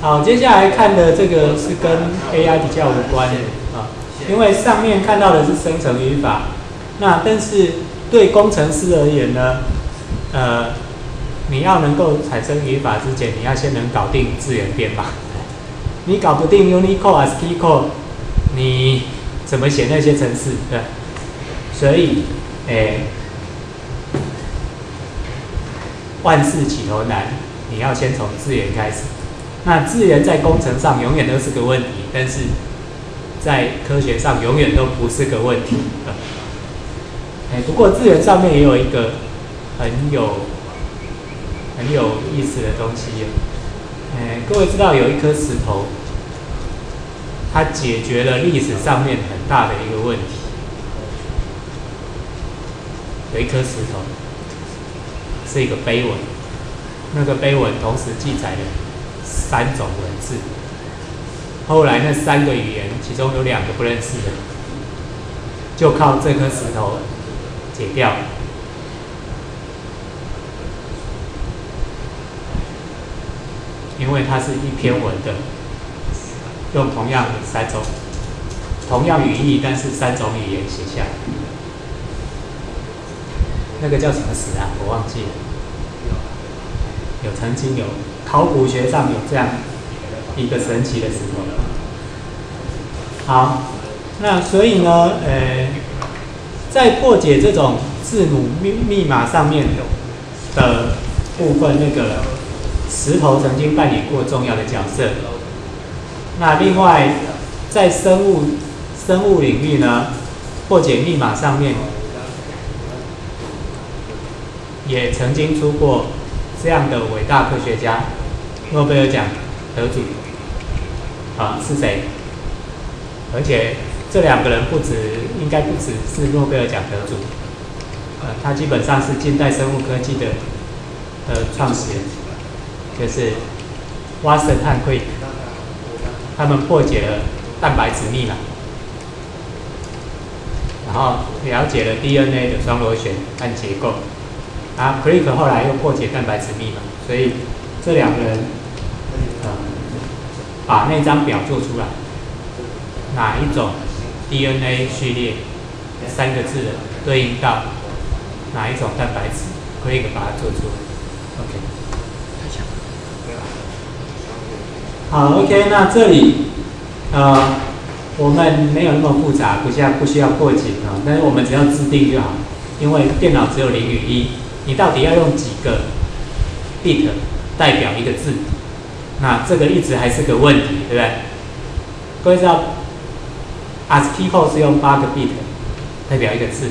好，接下来看的这个是跟 AI 比较无关的啊，因为上面看到的是生成语法，那但是对工程师而言呢，呃，你要能够产生语法之前，你要先能搞定字源编码。你搞不定 Unicode、s k i c o d e 你怎么写那些程式？对，所以，诶，万事起头难，你要先从字源开始。那资源在工程上永远都是个问题，但是在科学上永远都不是个问题。哎，不过资源上面也有一个很有很有意思的东西。哎，各位知道有一颗石头，它解决了历史上面很大的一个问题。有一颗石头，是一个碑文，那个碑文同时记载了。三种文字，后来那三个语言，其中有两个不认识的，就靠这颗石头解掉。因为它是一篇文的，用同样的三种、同样语义，但是三种语言写下来，那个叫什么石啊？我忘记了。有曾经有。考古学上有这样一个神奇的石头。好，那所以呢，呃，在破解这种字母密密码上面的部分，那个石头曾经扮演过重要的角色。那另外，在生物生物领域呢，破解密码上面也曾经出过这样的伟大科学家。诺贝尔奖得主啊是谁？而且这两个人不止，应该不只是诺贝尔奖得主，呃，他基本上是近代生物科技的呃创始人，就是瓦森和奎，他们破解了蛋白质密码，然后了解了 DNA 的双螺旋和结构，啊，克里克后来又破解蛋白质密码，所以。这两个人，呃，把那张表做出来，哪一种 DNA 序列三个字的对应到哪一种蛋白质，可以把它做出来。OK，好，OK，那这里，呃，我们没有那么复杂，不像不需要破解啊，但是我们只要制定就好，因为电脑只有零与一，你到底要用几个 bit？代表一个字，那这个一直还是个问题，对不对？各位知道，ASCII 码是用八个 bit 代表一个字，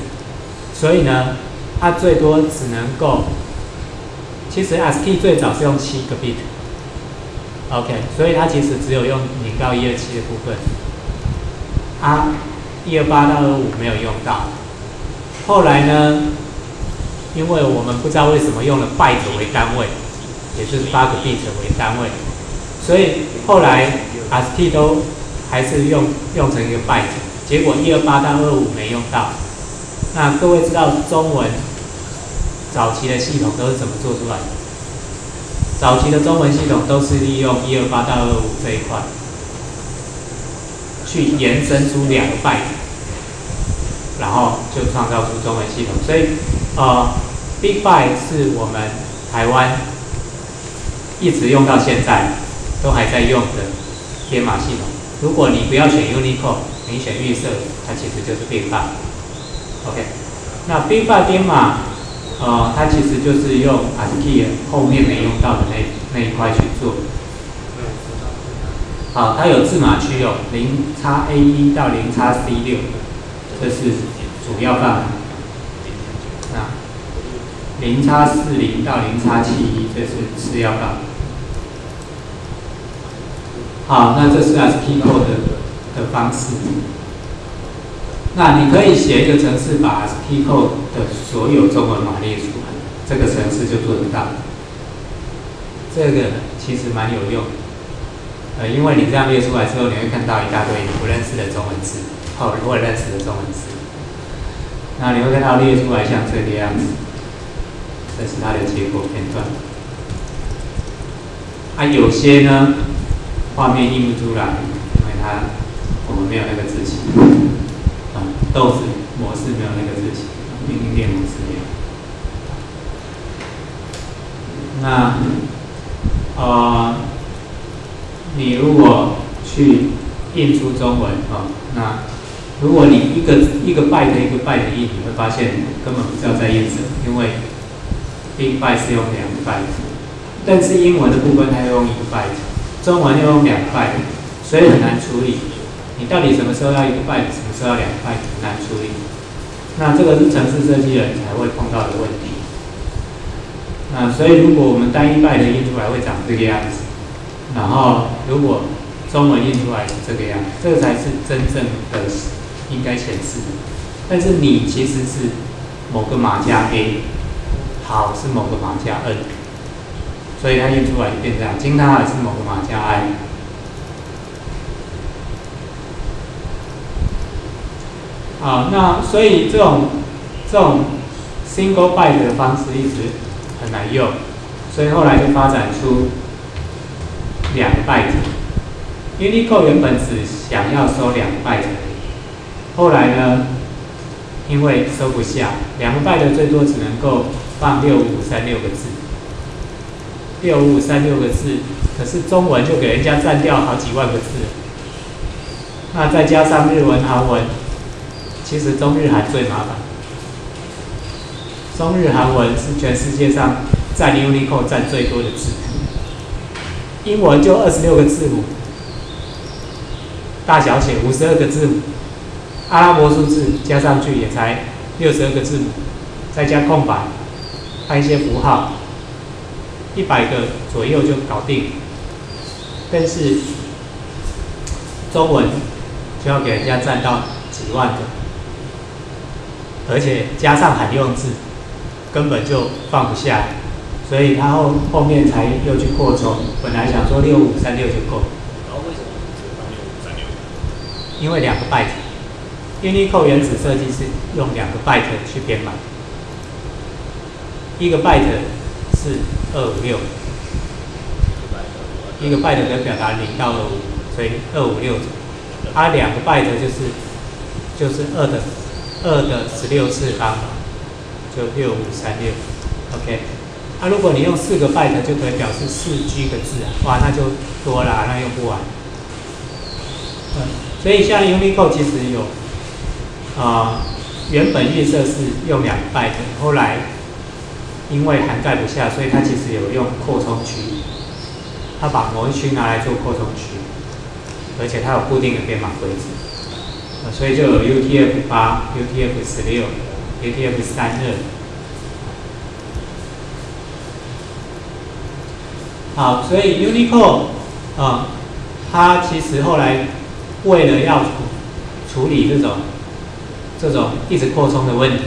所以呢，它最多只能够，其实 ASCII 最早是用七个 bit，OK，所以它其实只有用零到一二七的部分，啊，一二八到二五没有用到，后来呢，因为我们不知道为什么用了 byte 为单位。也就是八个 bit 为单位，所以后来 ASCII 都还是用用成一个 byte，结果一二八到二五没用到。那各位知道中文早期的系统都是怎么做出来的？早期的中文系统都是利用一二八到二五这一块，去延伸出两个 byte，然后就创造出中文系统。所以，呃，Big Byte 是我们台湾。一直用到现在，都还在用的编码系统。如果你不要选 Unicode，你选预设，它其实就是 Big Five。OK，那 Big Five 编码，呃，它其实就是用 ASCII 后面没用到的那那一块去做。好，它有字码区哦，零叉 A 一到零叉 C 六，这是主要范围。那零叉四零到零叉七一，这是次要范围。好，那这是 ASCII code 的的方式。那你可以写一个程式，把 ASCII code 的所有中文码列出来，这个程式就做得到。这个其实蛮有用，呃，因为你这样列出来之后，你会看到一大堆你不认识的中文字，或或认识的中文字。那你会看到列出来像这个样子，这是它的结果片段。啊，有些呢。画面印不出来，因为它我们没有那个字型，啊，豆子模式没有那个字型，命令列模式没有。那，呃，你如果去印出中文啊，那如果你一个一个 byte 一个 byte 印，你会发现根本不知道在印什么，因为 big byte 是用两个 byte，但是英文的部分它用一个 byte，中文要用两块所以很难处理。你到底什么时候要一块什么时候要两块很难处理。那这个是城市设计人才会碰到的问题。那所以如果我们单一 byte 印出来会长这个样子，然后如果中文印出来是这个样子，这个才是真正的应该显示的。但是你其实是某个马加 A，好是某个马加 N，所以它印出来就变这样。金它也是某个码加 I。好，那所以这种这种 single byte 的方式一直很难用，所以后来就发展出两个 byte。Unicode 原本只想要收两个 byte，后来呢，因为收不下，两个 byte 最多只能够放六五三六个字，六五三六个字，可是中文就给人家占掉好几万个字，那再加上日文、韩文，其实中日韩最麻烦，中日韩文是全世界上占 Unicode 占最多的字，英文就二十六个字母。大小写五十二个字母，阿拉伯数字加上去也才六十二个字母，再加空白，看一些符号，一百个左右就搞定。但是中文就要给人家占到几万个，而且加上罕用字，根本就放不下，所以他后后面才又去扩充。本来想说六五三六就够。因为两个 byte，Unicode 原始设计是用两个 byte 去编码，一个 byte 四二五六，一个 byte 可以表达零到五，所以二五六，它两个 byte 就是就是二的二的十六次方，就六五三六，OK，啊，如果你用四个 byte 就可以表示四 G 个字啊，哇，那就多了，那用不完，嗯。所以像 Unicode 其实有，啊，原本预设是用两 byte，后来因为涵盖不下，所以它其实有用扩充区，它把某一区拿来做扩充区，而且它有固定的编码规则，所以就有 UTF 八、UTF 十六、UTF 三二。好，所以 Unicode 啊，它其实后来。为了要处理这种这种一直扩充的问题，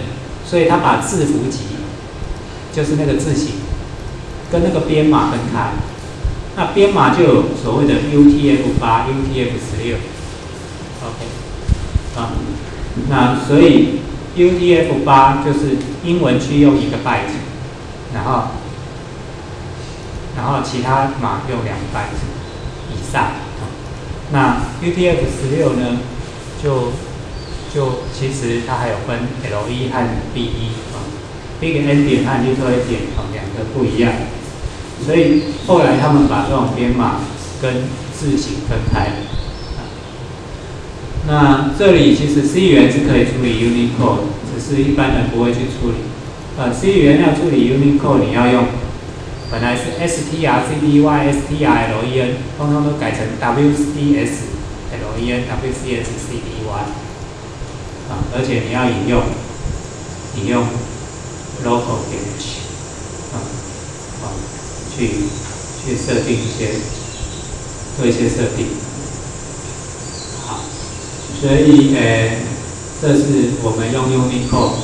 所以它把字符集，就是那个字形，跟那个编码分开。那编码就有所谓的 UTF 八、UTF 十六，OK，啊，那所以 UTF 八就是英文区用一个 byte，然后然后其他码用两个 byte 以上。那 UTF 十六呢，就就其实它还有分 L 一和 B 一啊，Big Endian 和 Little Endian 啊两个不一样，所以后来他们把这种编码跟字形分开。那这里其实 C 语言是可以处理 Unicode，只是一般人不会去处理。呃，C 语言要处理 Unicode，你要用。本来是 S T R C D Y S T R L E N，通通都改成 W C S L E N W C S C D Y，啊，而且你要引用引用 local image，啊啊，去去设定一些做一些设定，好，所以呃，这是我们用 Unicode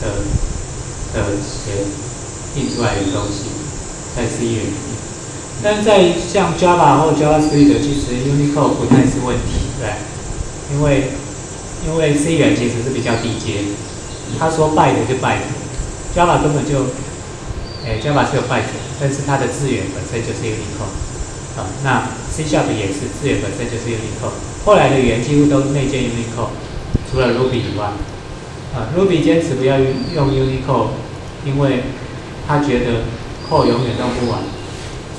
的的写。印出来的东西在 C 语言里面，但在像 Java 或 JavaScript 其实 Unicode 不太是问题，对，因为因为 C 语言其实是比较低阶，的他说拜的就拜的，Java 根本就，哎、，Java 是有拜的，但是它的资源本身就是 Unicode，啊，那 C Sharp 也是资源本身就是 Unicode，后来的语言几乎都内建 Unicode，除了 Ruby 以外，啊，Ruby 坚持不要用 Unicode，因为他觉得 code 永远都不完，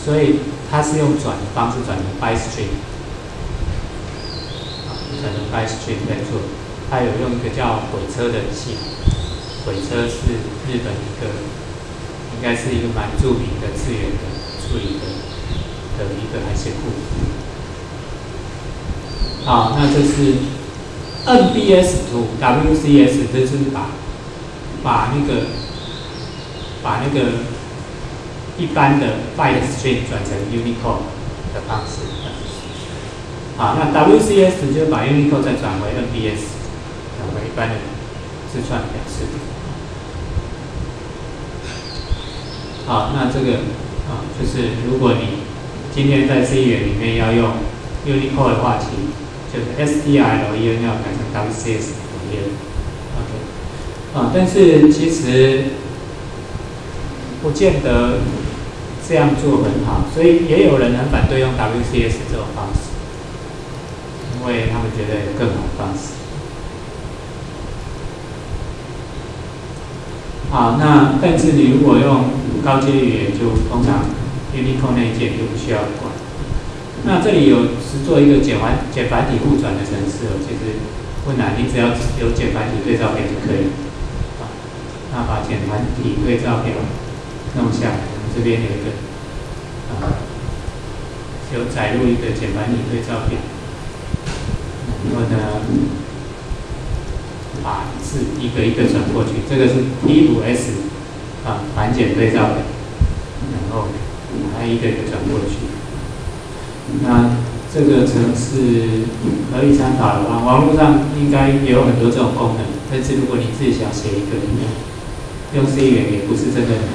所以他是用转的方式转成 bystream，转成 bystream 来做。他有用一个叫鬼车的系统，火车是日本一个，应该是一个蛮著名的资源的处理的。的一个还是库。好，那这是 NBS to WCS，这是把把那个把那个一般的 byte string 转成 Unicode 的方式。好，那 WCS 就是把 Unicode 再转为 NBS，转为一般的字串表示。好，那这个啊，就是如果你今天在 C 语言里面要用 Unicode 的话，请就是 STRLEN 要改成 WCS 语言，OK，啊，但是其实不见得这样做很好，所以也有人很反对用 WCS 这种方式，因为他们觉得有更好的方式。好，那但是你如果用高阶语言，就通常 Unicode 那一件就不需要管。那这里有是做一个简繁简繁体互转的程式哦，其实不难，你只要有简繁体对照表就可以。啊，那把简繁体对照表弄下来，我们这边有一个啊，有载入一个简繁体对照表，然后呢，把字一个一个转过去，这个是 P 五 S 啊繁简对照的，然后。它一个一个转过去，那这个程式可以参考的话，网络上应该也有很多这种功能。但是如果你自己想写一个，用 C 语言也不是真的难。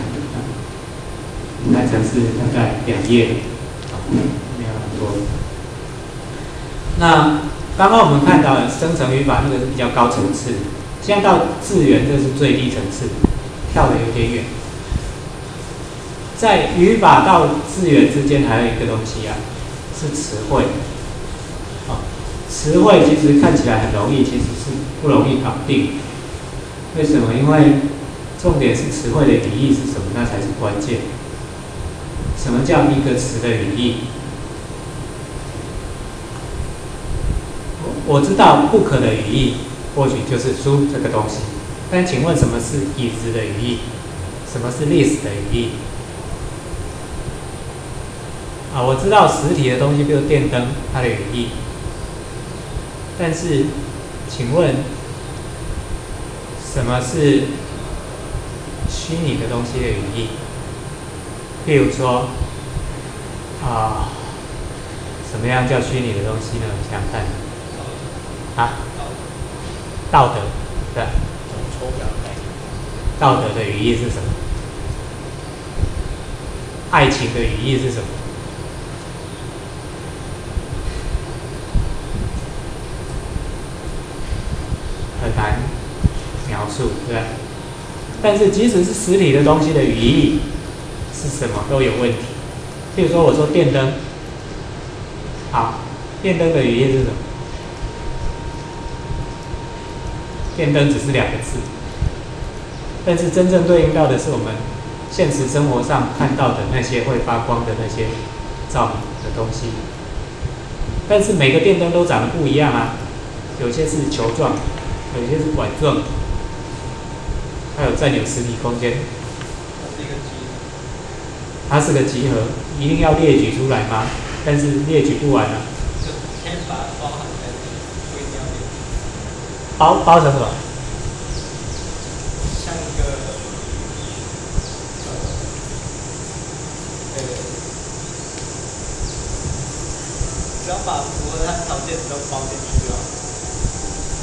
那程式大概两页，没有很多。那刚刚我们看到生成语法那个是比较高层次，现在到字源这是最低层次，跳的有点远。在语法到字源之间还有一个东西啊，是词汇。啊，词汇其实看起来很容易，其实是不容易搞定。为什么？因为重点是词汇的语义是什么，那才是关键。什么叫一个词的语义？我知道不可的语义或许就是书这个东西，但请问什么是椅子的语义？什么是 list 的语义？啊，我知道实体的东西，比如电灯，它的语义。但是，请问，什么是虚拟的东西的语义？譬如说，啊，什么样叫虚拟的东西呢？想看？啊？道德，对。道德的语义是什么？爱情的语义是什么？很难描述，对吧？但是即使是实体的东西的语义是什么都有问题。譬如说，我说电灯，好，电灯的语义是什么？电灯只是两个字，但是真正对应到的是我们现实生活上看到的那些会发光的那些照明的东西。但是每个电灯都长得不一样啊，有些是球状。有些是管状，还有占有实体空间。它是个集合，一定要列举出来吗？但是列举不完了。先把它包含在不一定要列。包包成什么？像一个呃，只要把符合他条件都包进去就好。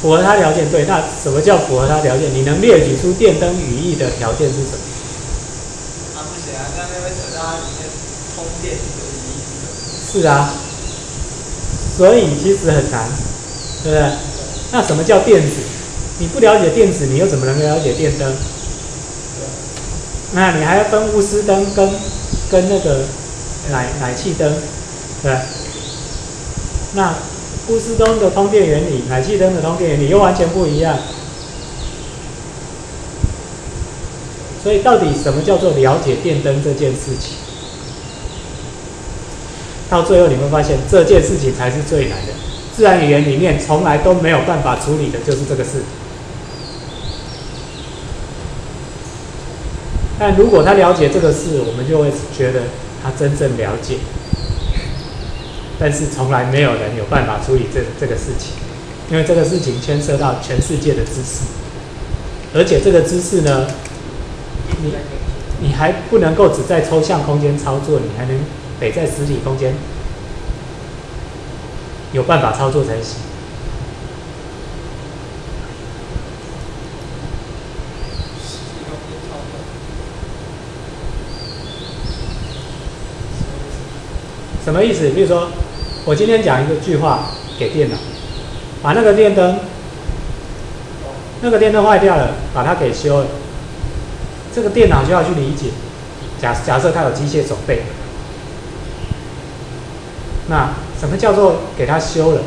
符合他条件，对，那什么叫符合他条件？你能列举出电灯语义的条件是什么？啊，不行啊，那那会扯到它里面通电的语义。是啊，所以其实很难，对不对？那什么叫电子？你不了解电子，你又怎么能了解电灯？那你还要分钨丝灯跟跟那个氖氖气灯，对。那钨丝灯的通电原理、氖气灯的通电原理又完全不一样。所以，到底什么叫做了解电灯这件事情？到最后你会发现，这件事情才是最难的。自然语言里面从来都没有办法处理的，就是这个事。但如果他了解这个事，我们就会觉得他真正了解。但是从来没有人有办法处理这这个事情，因为这个事情牵涉到全世界的知识，而且这个知识呢，你你还不能够只在抽象空间操作，你还能得在实体空间有办法操作才行。什么意思？比如说。我今天讲一个句话给电脑，把那个电灯，那个电灯坏掉了，把它给修了。这个电脑就要去理解，假假设它有机械手背，那什么叫做给它修了？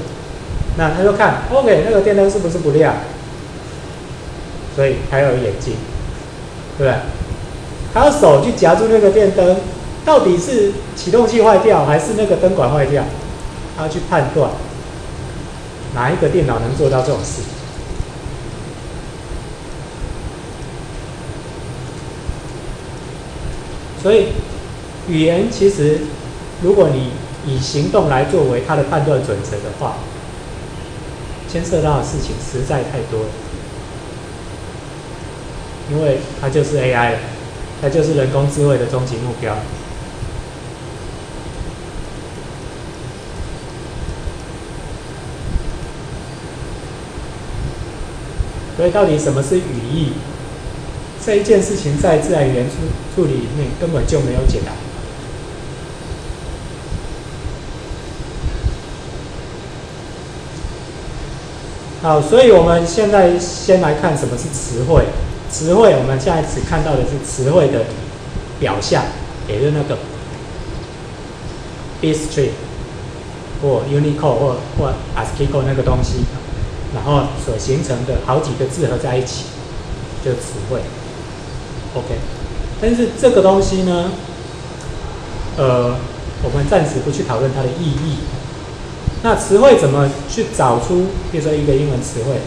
那他就看，OK，那个电灯是不是不亮？所以还有眼睛，对不对？还有手去夹住那个电灯，到底是启动器坏掉还是那个灯管坏掉？他要去判断哪一个电脑能做到这种事，所以语言其实，如果你以行动来作为他的判断准则的话，牵涉到的事情实在太多了，因为它就是 AI 了它就是人工智慧的终极目标。所以，到底什么是语义？这一件事情在自然语言处处理里面根本就没有解答。好，所以我们现在先来看什么是词汇。词汇，我们现在只看到的是词汇的表象，也就是那个 Bistro 或 Unicode 或或 ASCII 那个东西。然后所形成的好几个字合在一起，就词汇。OK，但是这个东西呢，呃，我们暂时不去讨论它的意义。那词汇怎么去找出，比如说一个英文词汇？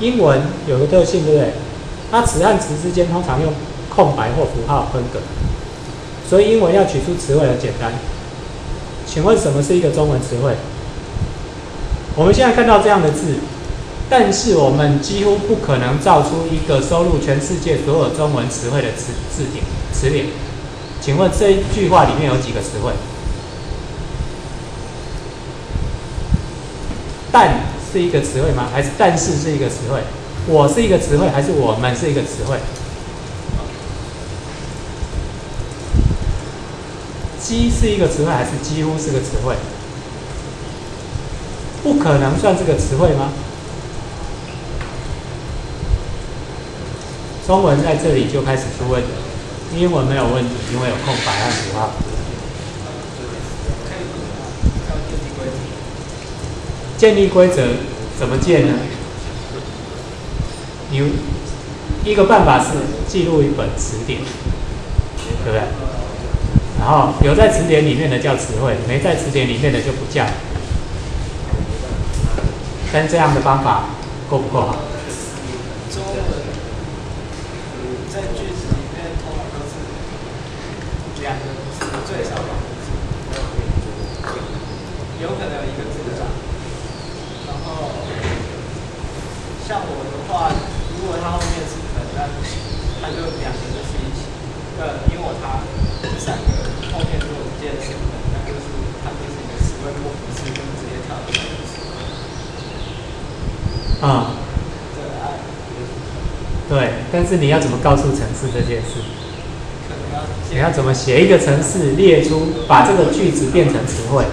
英文有个特性，对不对？它词和词之间通常用空白或符号分隔，所以英文要取出词汇很简单。请问什么是一个中文词汇？我们现在看到这样的字，但是我们几乎不可能造出一个收录全世界所有中文词汇的词字典词典。请问这一句话里面有几个词汇？但是一个词汇吗？还是但是是一个词汇？我是一个词汇，还是我们是一个词汇？几是一个词汇，还是几乎是个词汇？不可能算这个词汇吗？中文在这里就开始出问题，英文没有问题，因为有空白和符号。建立规则怎么建呢？有一个办法是记录一本词典，对不对？然后有在词典里面的叫词汇，没在词典里面的就不叫。但这样的方法够不够好？中文在句子里面通常都是两个字最少两个字，有可能有一个字长。然后像我的话，如果它后面是可能，它就两个字是一起。呃，因为我他这三个后面如果接的是那就是它就是一个词汇不符式，就直接跳出来。啊，对，但是你要怎么告诉城市这件事？你要怎么写一个城市，列出把这个句子变成词汇？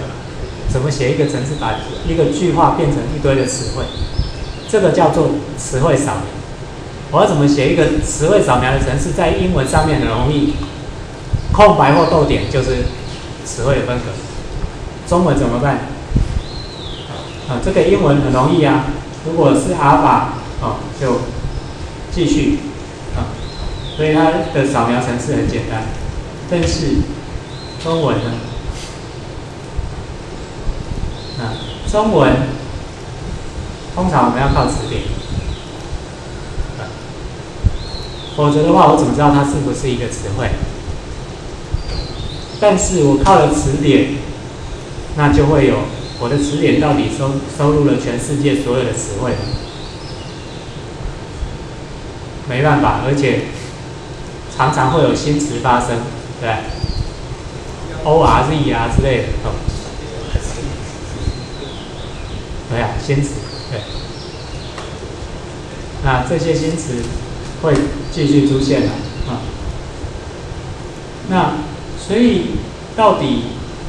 怎么写一个城市，把一个句话变成一堆的词汇？这个叫做词汇扫描。我要怎么写一个词汇扫描的程式，在英文上面很容易，空白或逗点就是词汇的分隔。中文怎么办？啊，这个英文很容易啊。如果是阿尔法，哦，就继续啊。所以它的扫描程式很简单。但是中文呢？啊，中文通常我们要靠词典。否则的话，我怎么知道它是不是一个词汇？但是我靠了词典，那就会有我的词典到底收收录了全世界所有的词汇？没办法，而且常常会有新词发生，对？O R Z 啊之类的，哦，对啊，新词，对。那这些新词。会继续出现的啊，那所以到底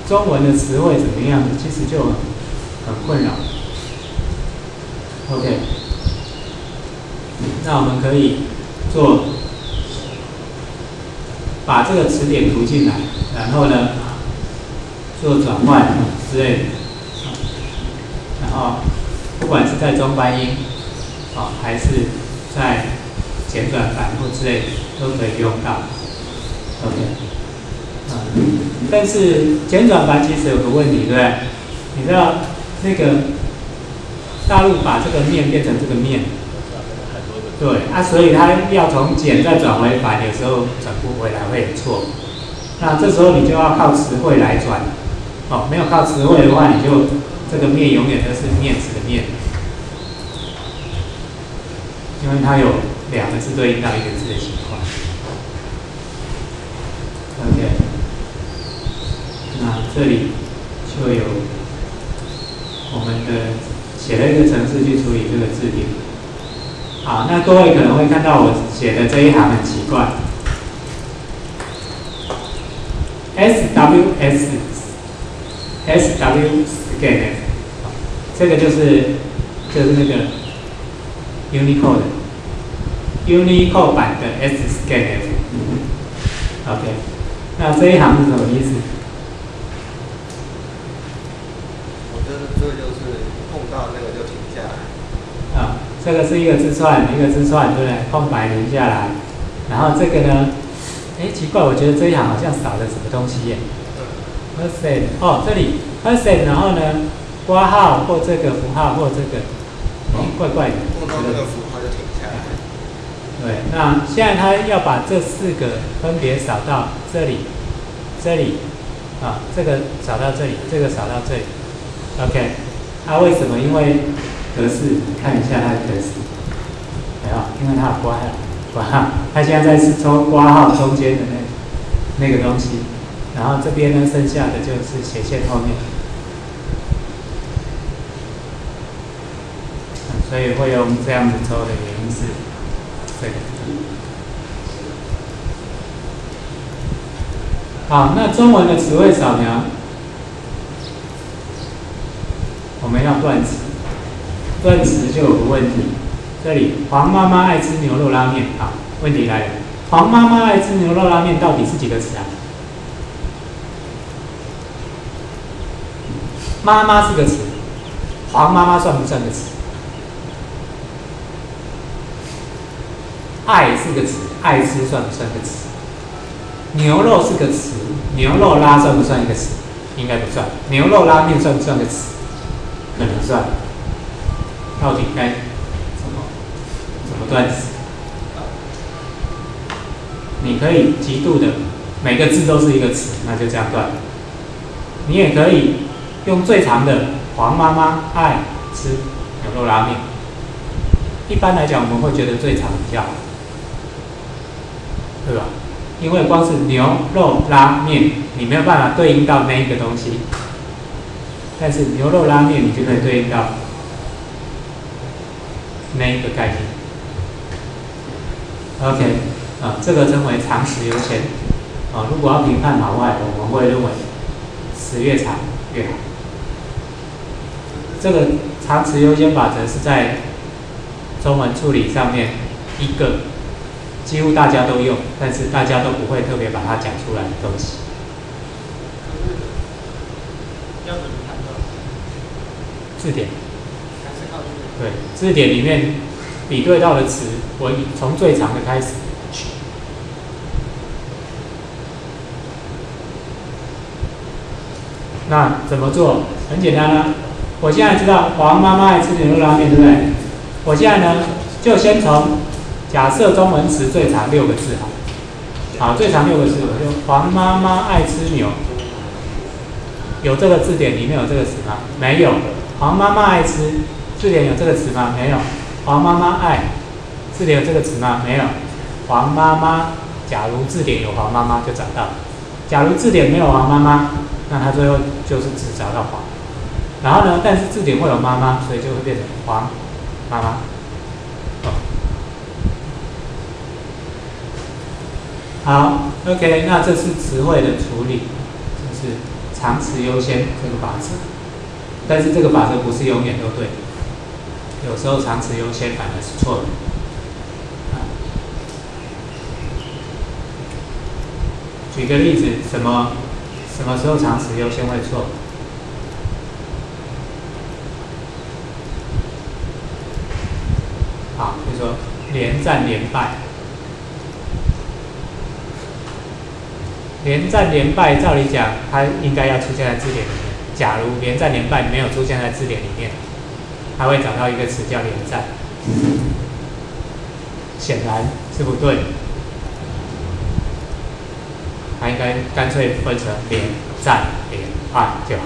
中文的词汇怎么样？其实就很困扰。OK，那我们可以做把这个词典读进来，然后呢做转换之类的，然后不管是在中翻英啊，还是在简转反复之类都可以用到，OK，啊，但是简转繁其实有个问题，对不对？你知道那个大陆把这个面变成这个面，对啊，所以它要从简再转回繁，有时候转不回来会有错。那这时候你就要靠词汇来转，哦，没有靠词汇的话，你就这个面永远都是面词的面，因为它有。两个字对应到一个字的情况。OK，那这里就有我们的写了一个程式去处理这个字典。好，那各位可能会看到我写的这一行很奇怪，S W S S W Scan，这个就是就是那个 Unicode。Unicode 版的 SScanF，OK，那这一行是什么意思？我觉得这就是碰到那个就停下来。啊，这个是一个字串，一个字串，对不对？空白停下来，然后这个呢？哎，奇怪，我觉得这一行好像少了什么东西耶。Percent，哦，这里 Percent，然后呢，括号或这个符号或这个，哎，怪怪的。对，那现在他要把这四个分别扫到这里，这里，啊，这个扫到这里，这个扫到这里，OK。他为什么？因为格式，看一下它的格式，没有，因为它有挂号，挂号。他现在在是抽挂号中间的那那个东西，然后这边呢，剩下的就是斜线后面，所以会用这样子抽的原因是。好，那中文的词汇扫描，我们要断词，断词就有个问题。这里黄妈妈爱吃牛肉拉面，好，问题来了，黄妈妈爱吃牛肉拉面到底是几个词啊？妈妈是个词，黄妈妈算不算个词？爱是个词，爱吃算不算个词？牛肉是个词，牛肉拉算不算一个词？应该不算。牛肉拉面算不算个词？可能算。到底该怎么怎么断词？你可以极度的每个字都是一个词，那就这样断。你也可以用最长的黄妈妈爱吃牛肉拉面。一般来讲，我们会觉得最长比较好。对吧？因为光是牛肉拉面，你没有办法对应到那一个东西，但是牛肉拉面你就可以对应到那一个概念。OK，啊，这个称为长时优先。啊，如果要评判好坏，我们会认为时越长越好。这个长时优先法则是在中文处理上面一个。几乎大家都用，但是大家都不会特别把它讲出来的东西。字典，对，字典里面比对到的词，我从最长的开始。那怎么做？很简单啦、我现在知道王妈妈爱吃牛肉拉面，对不对？我现在呢，就先从假设中文词最长六个字哈，好，最长六个字，我就黄妈妈爱吃牛，有这个字典里面有这个词吗？没有。黄妈妈爱吃，字典有这个词吗？没有。黄妈妈爱，字典有这个词吗？没有。黄妈妈，假如字典有黄妈妈就找到，假如字典没有黄妈妈，那他最后就是只找到黄。然后呢，但是字典会有妈妈，所以就会变成黄妈妈。好，OK，那这是词汇的处理，就是长词优先这个法则。但是这个法则不是永远都对，有时候长词优先反而是错的。举个例子，什么什么时候长词优先会错？好，比如说连战连败，连战连败，照理讲，它应该要出现在字典里面。假如连战连败没有出现在字典里面，它会找到一个词叫连战，显然是不对。它应该干脆分成连战连败就好。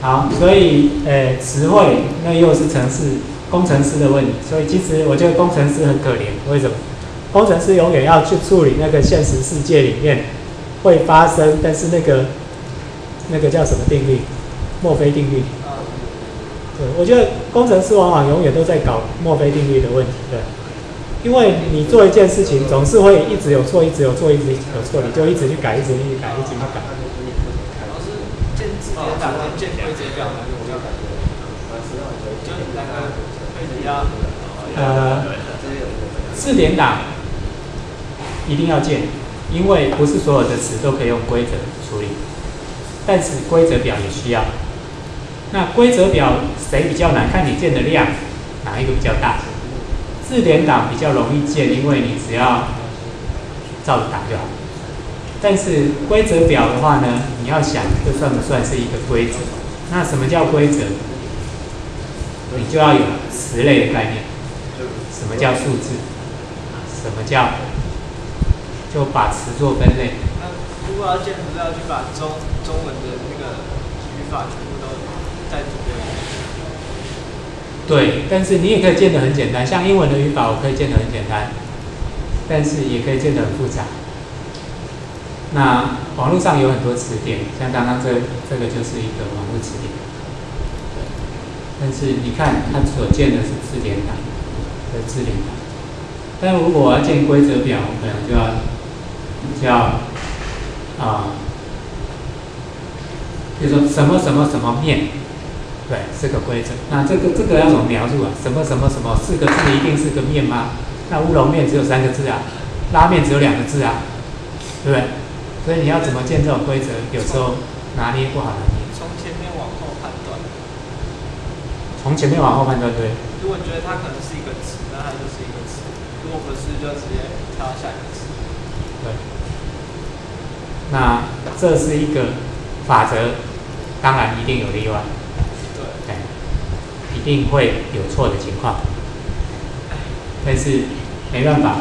好，所以呃，词汇那又是城市工程师的问题，所以其实我觉得工程师很可怜，为什么？工程师永远要去处理那个现实世界里面会发生，但是那个那个叫什么定律？墨菲定律。对，我觉得工程师往往永远都在搞墨菲定律的问题，对。因为你做一件事情，总是会一直有错，一直有错，一直有错，你就一直去改，一直去改，一直去改。老师建字典档跟建规则表个比较感觉？就哪个会比较？呃，字典档一定要建，因为不是所有的词都可以用规则处理，但是规则表也需要。那规则表谁比较难？看你建的量哪一个比较大。字典档比较容易建，因为你只要照着打就好。但是规则表的话呢，你要想这算不算是一个规则？那什么叫规则？你就要有词类的概念。什么叫数字？什么叫？就把词做分类。那如果要建，不是要去把中中文的那个语法全部都在左边？对，但是你也可以建得很简单，像英文的语法，我可以建得很简单，但是也可以建得很复杂。那网络上有很多词典，像刚刚这这个就是一个网络词典。但是你看它所建的是字典档的字典档，但如果我要建规则表，我可能就要就要啊，比如说什么什么什么面。对，是个规则。那这个这个要怎么描述啊？什么什么什么四个字一定是个面吗？那乌龙面只有三个字啊，拉面只有两个字啊，对不对？所以你要怎么建这种规则，有时候拿捏不好拿捏。从前面往后判断。从前面往后判断，对。如果你觉得它可能是一个词，那它就是一个词；如果不是，就直接跳到下一个词。对。那这是一个法则，当然一定有例外。对。哎，一定会有错的情况，但是没办法，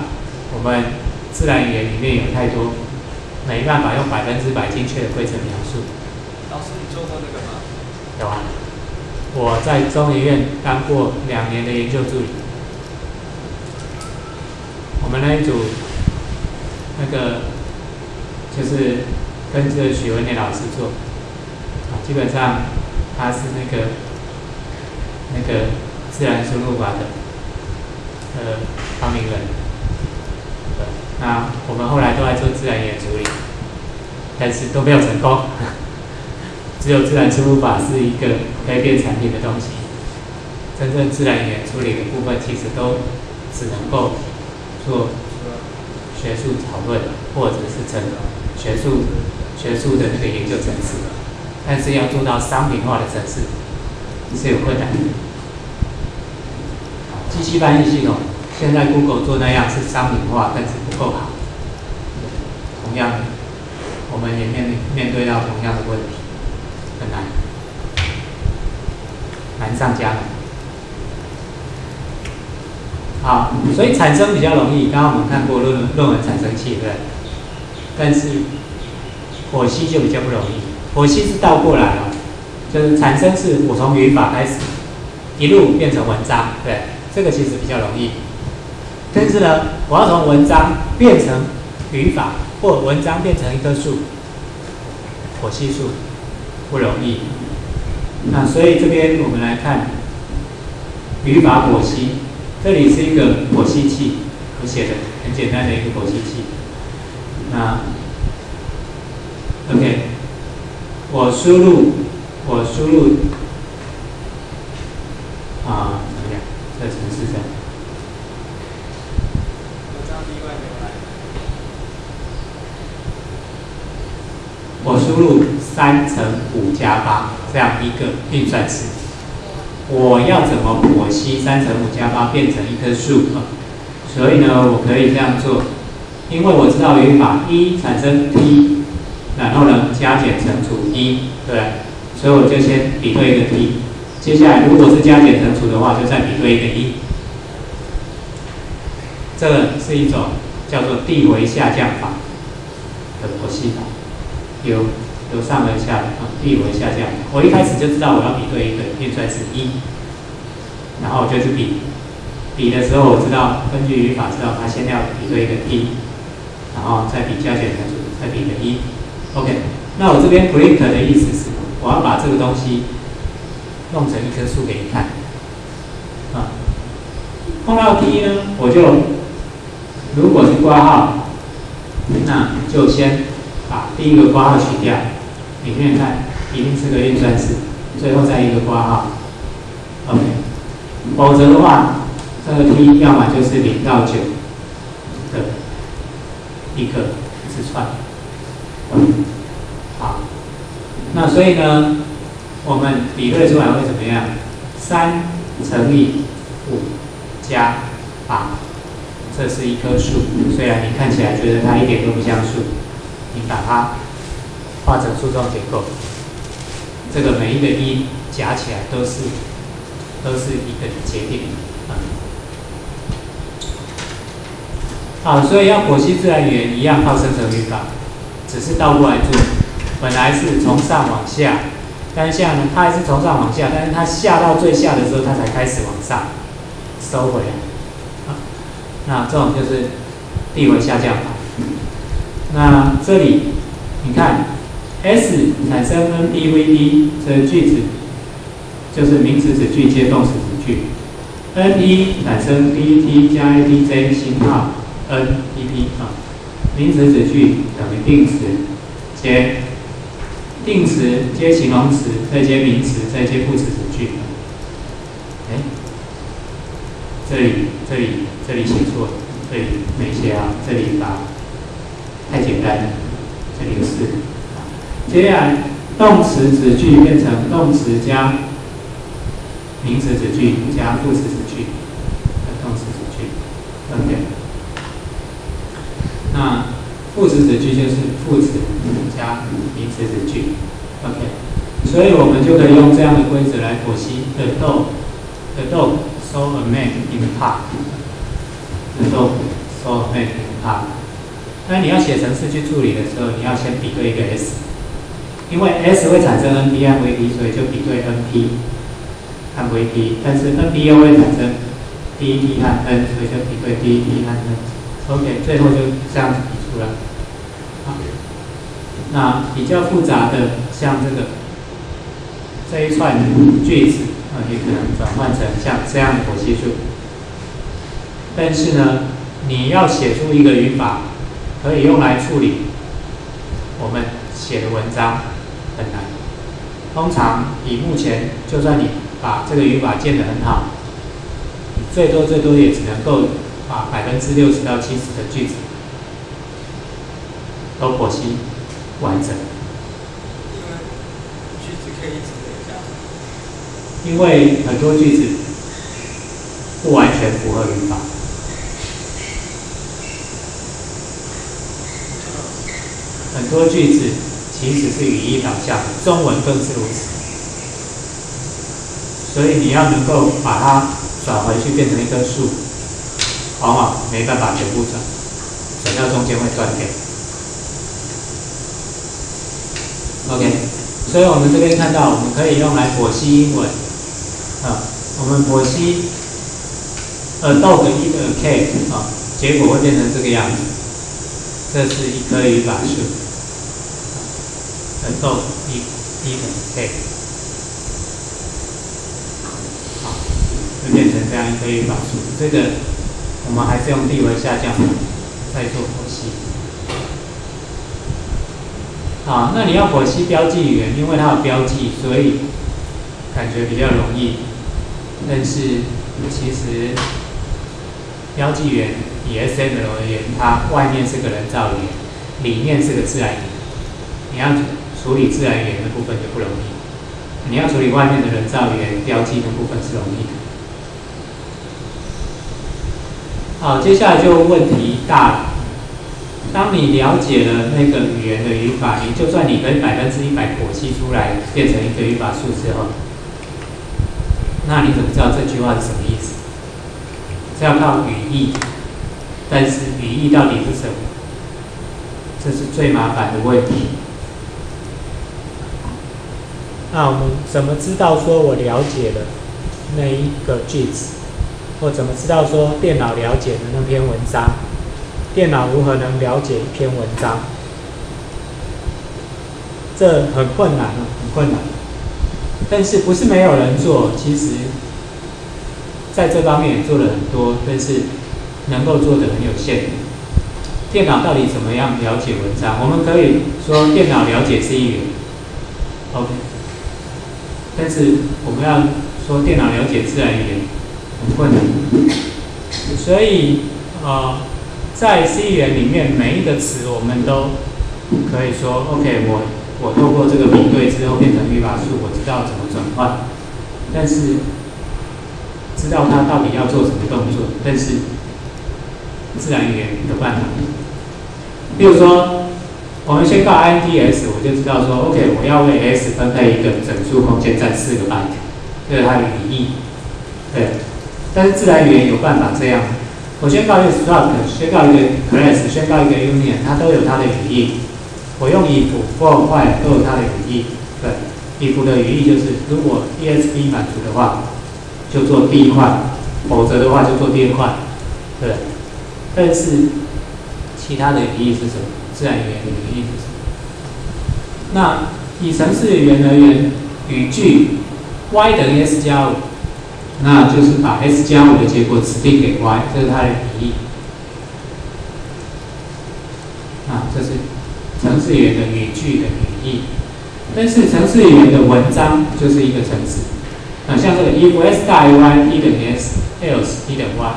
我们自然语言里面有太多，没办法用百分之百精确的规则描述。老师，你做过那个吗？有啊，我在中医院当过两年的研究助理，我们那一组那个就是跟着许文年老师做，基本上他是那个那个自然输入法的呃发明人，那我们后来都在做自然语言处理，但是都没有成功。只有自然输入法是一个可以变产品的东西，真正自然语言处理的部分其实都只能够做学术讨论，或者是成学术学术的那个研究层次，但是要做到商品化的层次是有困难的。机器翻译系统现在 Google 做那样是商品化，但是不够好。同样，我们也面临面对到同样的问题，很难，难上加难。好，所以产生比较容易。刚刚我们看过论论文产生器，对？但是火系就比较不容易。火系是倒过来了，就是产生是我从语法开始，一路变成文章，对，这个其实比较容易。但是呢，我要从文章变成语法。或文章变成一棵树，火系树不容易。那所以这边我们来看语法剖析，这里是一个剖析器，我写的很简单的一个剖析器。那 OK，我输入我输入啊，怎么样？这程式上。我输入三乘五加八这样一个运算式，我要怎么剖析三乘五加八变成一棵树啊？所以呢，我可以这样做，因为我知道语法一产生 t，然后呢加减乘除一，对，所以我就先比对一个 t，接下来如果是加减乘除的话，就再比对一个一，这个是一种叫做递回下降法的剖析法。有由上而下啊，递回下降。我一开始就知道我要比对一个运算是一，然后我就去比。比的时候我知道，根据语法知道它先要比对一个一然后再比加减乘除，再比个一。OK，那我这边 print 的意思是，我要把这个东西弄成一棵树给你看。啊，碰到 t 呢，我就如果是挂号，那就先。把第一个括号取掉，里面看一定是个运算式，最后再一个括号，OK，否则的话，这个 t 要么就是零到九的一个字串，好，那所以呢，我们比对出来会怎么样？三乘以五加八，这是一棵树，虽然你看起来觉得它一点都不像树。你把它化成树状结构，这个每一个一夹起来都是都是一个节点啊。好，所以要剖析自然语言一样靠生成语法，只是倒过来做。本来是从上往下，但是现在呢，它还是从上往下，但是它下到最下的时候，它才开始往上收回来。那这种就是递回下降法。那这里你看，S 产生 N P V D 这句子就是名词子句接动词子句，N 一产生 P T 加 ADJ 星号 N P P 啊，名词子句等于定词接。定词接形容词再接名词再接副词子句，哎，这里这里这里写错了，这里没写啊，这里把。太简单，这里是。接下来，动词子句变成动词加名词子句加副词子句动词子句，OK。那副词子句就是副词加名词子句，OK。所以我们就可以用这样的规则来剖析：The dog, the dog saw a man in park. The dog saw a man in park. 那你要写程式去处理的时候，你要先比对一个 s，因为 s 会产生 n p 和 v p，所以就比对 n p 和 v p，但是 n p 又会产生 d p 和 n，所以就比对 d p 和 n。OK，最后就这样子比出来。好，那比较复杂的，像这个这一串句子啊，也可能转换成像这样的剖析数。但是呢，你要写出一个语法。可以用来处理我们写的文章，通常以目前，就算你把这个语法建得很好，你最多最多也只能够把百分之六十到七十的句子都剖析完整。句子可以一直。因为很多句子不完全符合语法，很多句子其实是语义导向，中文更是如此。所以你要能够把它转回去变成一棵树，往往没办法全部转，转到中间会断掉。OK，所以我们这边看到，我们可以用来剖析英文。啊，我们剖析 a dog eat a cake 啊，结果会变成这个样子。这是一棵语法树，a dog eat eat a cake，好，就变成这样一棵语法树。这个我们还是用地位下降再做剖析。啊，那你要剖析标记语言，因为它有标记，所以感觉比较容易。但是其实标记员以 SML 而言，它外面是个人造语言，里面是个自然语言。你要处理自然语言的部分就不容易，你要处理外面的人造语言标记的部分是容易的。好，接下来就问题大了。当你了解了那个语言的语法，你就算你可以百分之一百剖析出来，变成一个语法数之后。那你怎么知道这句话是什么意思？这要靠语义，但是语义到底是什么？这是最麻烦的问题。那我们怎么知道说我了解了那一个句子，或怎么知道说电脑了解了那篇文章？电脑如何能了解一篇文章？这很困难啊，很困难。但是不是没有人做？其实，在这方面也做了很多，但是能够做的很有限。电脑到底怎么样了解文章？我们可以说电脑了解 C 语言，OK。但是我们要说电脑了解自然语言很困难。所以啊，在 C 语言里面，每一个词我们都可以说 OK，我。我透过这个比对之后变成语法数，我知道怎么转换，但是知道它到底要做什么动作，但是自然语言的办法。比如说，我们先告 INTS，我就知道说，OK，我要为 S 分配一个整数空间占四个 byte，这是它的语义。对，但是自然语言有办法这样，我宣告一个 struct，宣告一个 class，宣告一个 union，它都有它的语义。我用 if、或、while 都有它的语义。对，if 的语义就是，如果 ESP 满足的话，就做第一块；否则的话，就做第二块。对。但是其他的语义是什么？自然语言的语义？那以程式语言而言，语句 y 等于 s 加五，那就是把 s 加五的结果指定给 y，这是它的语义。啊，这是。程式语言的语句的语义，但是程式语言的文章就是一个程式。啊，像这个 if s 大于 y，一等于 s，else 一等于 y，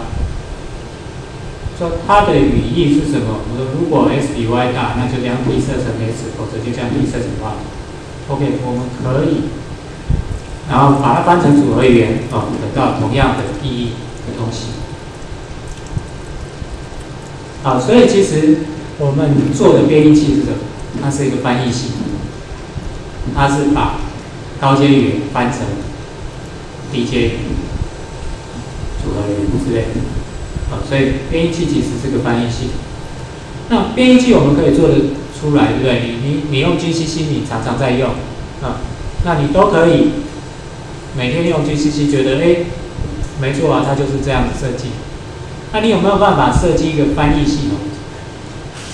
说它的语义是什么？我说如果 s 比 y 大，那就将 t 设成 s，否则就将 t 设成 y。OK，我们可以，然后把它翻成组合语言，哦，得到同样的意义的东西。好，所以其实。我们做的编译器是什么？它是一个翻译器，它是把高阶语言翻成低阶语言组合语言之类的。啊，所以编译器其实是个翻译系统。那编译器我们可以做得出来，对不对？你你你用 GCC，你常常在用啊，那你都可以每天用 GCC，觉得哎，没错啊，它就是这样的设计。那你有没有办法设计一个翻译系统？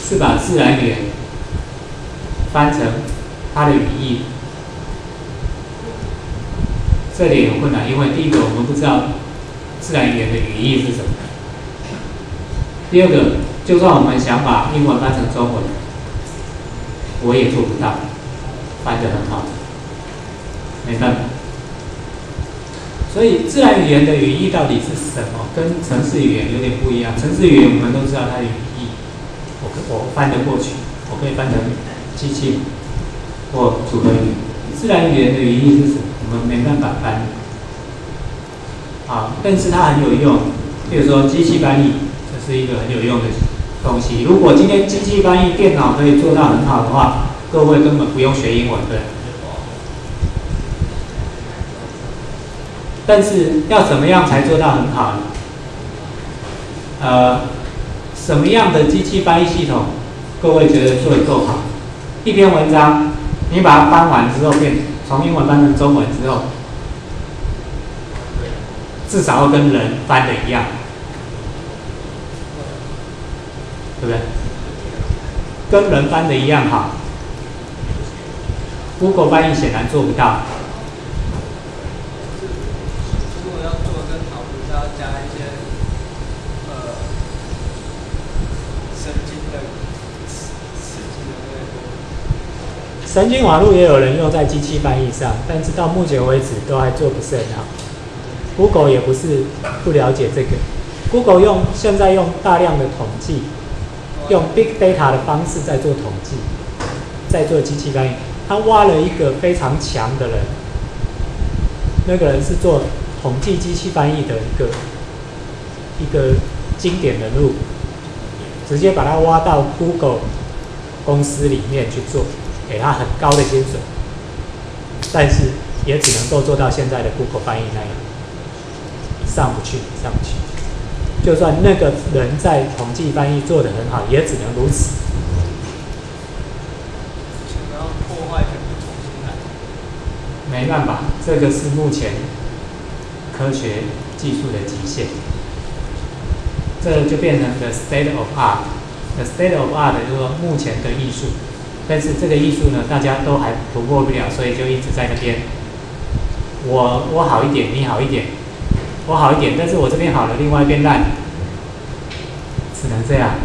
是把自然语言翻成它的语义，这里很困难，因为第一个我们不知道自然语言的语义是什么。第二个，就算我们想把英文翻成中文，我也做不到翻得很好。没办法。所以自然语言的语义到底是什么？跟程式语言有点不一样。程式语言我们都知道它的语义，我我翻得过去，我可以翻成机器或组合语。自然语言的语义是什么？我们没办法翻。啊，但是它很有用。比如说机器翻译，是一个很有用的东西。如果今天机器翻译电脑可以做到很好的话，各位根本不用学英文，对。但是要怎么样才做到很好呢？呃，什么样的机器翻译系统，各位觉得做的够好？一篇文章，你把它翻完之后，变从英文翻成中文之后，至少要跟人翻的一样，对不对？跟人翻的一样好，Google 翻译显然做不到。神经网络也有人用在机器翻译上，但是到目前为止都还做不是很好。Google 也不是不了解这个，Google 用现在用大量的统计，用 Big Data 的方式在做统计，在做机器翻译。他挖了一个非常强的人，那个人是做统计机器翻译的一个一个经典人物，直接把他挖到 Google 公司里面去做。给他很高的薪水，但是也只能够做到现在的 Google 翻译那样，上不去，上不去。就算那个人在统计翻译做得很好，也只能如此。没办法，这个是目前科学技术的极限。这就变成 the state of art。the state of art 就是说目前的艺术。但是这个艺术呢，大家都还突破不了，所以就一直在那边。我我好一点，你好一点，我好一点，但是我这边好了，另外一边烂，只能这样。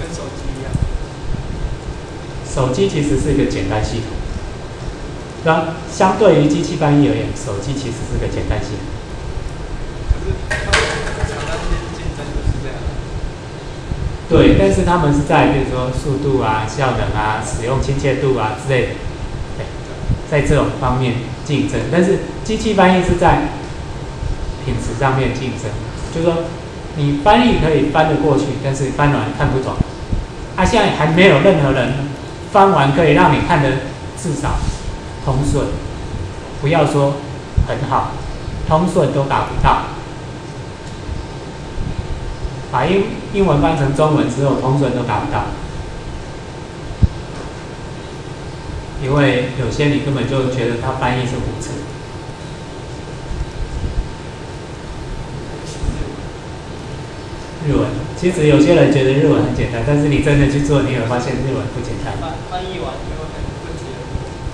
跟手机一样。手机其实是一个简单系统，那相对于机器翻译而言，手机其实是个简单系统。对，但是他们是在比如说速度啊、效能啊、使用亲切度啊之类的，在这种方面竞争。但是机器翻译是在品质上面竞争，就是说你翻译可以翻得过去，但是翻完看不懂。啊，现在还没有任何人翻完可以让你看得至少通顺，不要说很好，通顺都达不到。把英英文翻成中文之后，通顺都达不到，因为有些你根本就觉得它翻译是胡扯。日文，其实有些人觉得日文很简单，但是你真的去做，你会发现日文不简单。翻翻译完就很不解。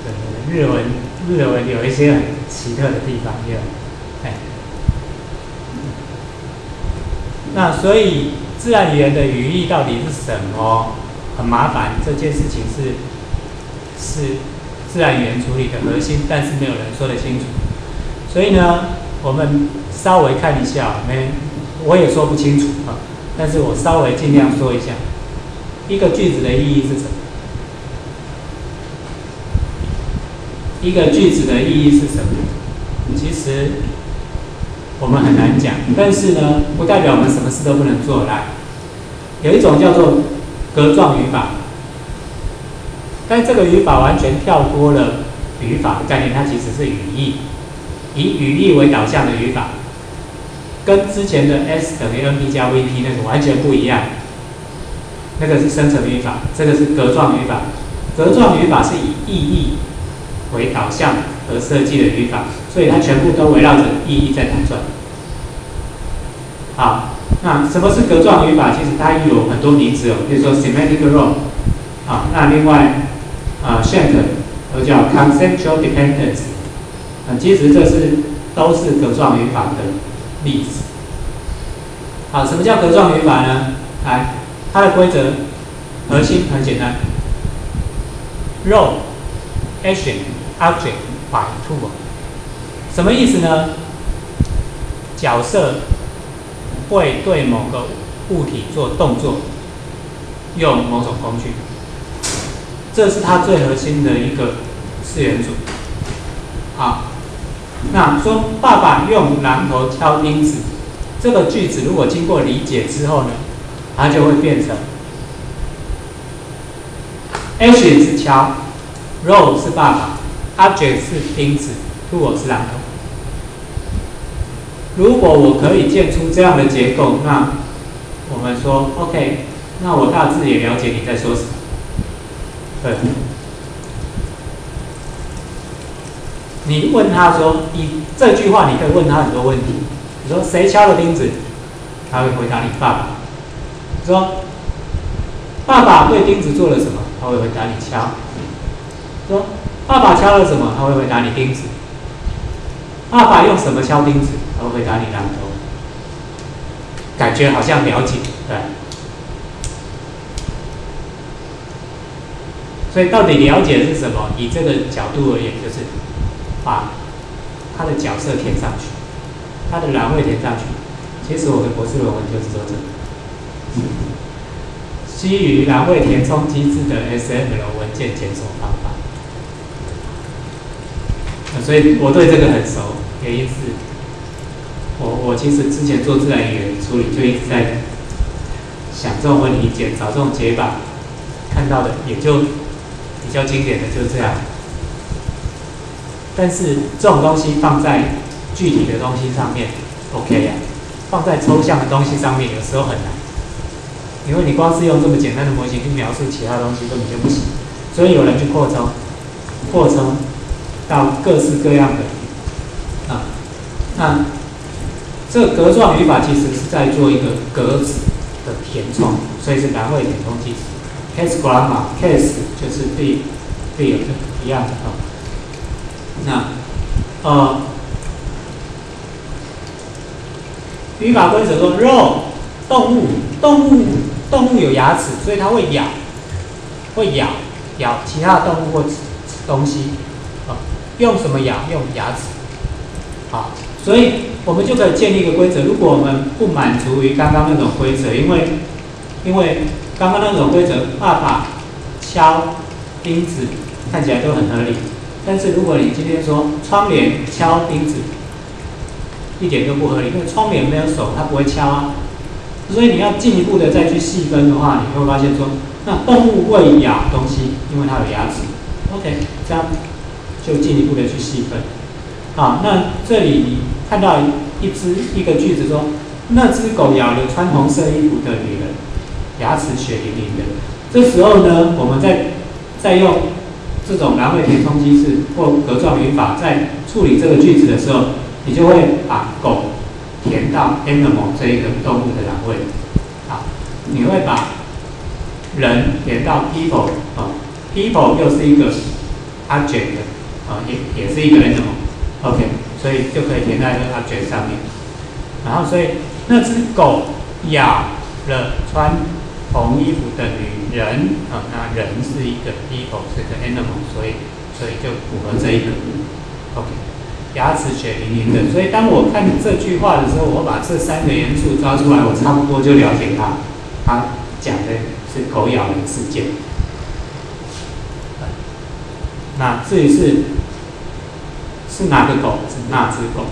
对，日文日文有一些很奇特的地方，也。那所以自然语言的语义到底是什么？很麻烦，这件事情是是自然语言处理的核心，但是没有人说得清楚。所以呢，我们稍微看一下，没我也说不清楚啊，但是我稍微尽量说一下，一个句子的意义是什么？一个句子的意义是什么？其实。我们很难讲，但是呢，不代表我们什么事都不能做来。有一种叫做格状语法，但这个语法完全跳脱了语法的概念，它其实是语义，以语义为导向的语法，跟之前的 S 等于 NP 加 VP 那个完全不一样。那个是生成语法，这个是格状语法。格状语法是以意义为导向而设计的语法。所以它全部都围绕着意义在打转。好，那什么是格状语法？其实它有很多名词哦，比如说 semantic role，啊，那另外啊，shank，又叫 conceptual dependence，啊，其实这是都是格状语法的例子。好，什么叫格状语法呢？来，它的规则核心很简单，role，action。object by to 什么意思呢？角色会对某个物体做动作，用某种工具，这是它最核心的一个四元组。好，那说爸爸用榔头敲钉子，这个句子如果经过理解之后呢，它就会变成 action 是敲，roll 是爸爸，object 是钉子，tool 是榔头。如果我可以建出这样的结构，那我们说 OK，那我大致也了解你在说什么。对。你问他说，以这句话，你可以问他很多问题。你说谁敲了钉子？他会回答你爸爸。说爸爸对钉子做了什么？他会回答你敲。说爸爸敲了什么？他会回答你钉子。爸爸用什么敲钉子？他会回答你榔头。感觉好像了解，对。所以到底了解是什么？以这个角度而言，就是。把他的角色填上去，他的栏位填上去。其实我的博士论文就是做这个，基于栏位填充机制的 SML 文件检索方法。所以我对这个很熟，原因是，我我其实之前做自然语言处理就一直在想这种问题解，找这种解法，看到的也就比较经典的就是这样。但是这种东西放在具体的东西上面，OK 呀？放在抽象的东西上面，有时候很难，因为你光是用这么简单的模型去描述其他东西根本就不行。所以有人去扩充，扩充到各式各样的啊。那这个格状语法其实是在做一个格子的填充，所以是栏位填充机制。Case grammar，case 就是对对的一样的啊。那，呃，语法规则说，肉动物，动物，动物有牙齿，所以它会咬，会咬，咬其他动物或东西，啊，用什么咬？用牙齿，好，所以我们就可以建立一个规则。如果我们不满足于刚刚那种规则，因为，因为刚刚那种规则，爸爸敲钉子看起来都很合理。但是如果你今天说窗帘敲钉子，一点都不合理，因为窗帘没有手，它不会敲啊。所以你要进一步的再去细分的话，你会发现说，那动物会咬东西，因为它有牙齿。OK，这样就进一步的去细分。好，那这里你看到一只一个句子说，那只狗咬了穿红色衣服的女人，牙齿血淋淋的。这时候呢，我们再再用。这种栏位填充机制或格状语法，在处理这个句子的时候，你就会把狗填到 animal 这一个动物的栏位，啊，你会把人填到 people 啊，people 又是一个 object 啊，也也是一个 animal，OK，所以就可以填在这个 object 上面。然后，所以那只狗咬了穿。红衣服的女人啊，那人是一个 people，是一个 animal，所以所以就符合这一个。OK，牙齿血淋淋的，所以当我看这句话的时候，我把这三个元素抓出来，我差不多就了解它。它讲的是狗咬人事件。那至于是是哪个狗？是那只狗。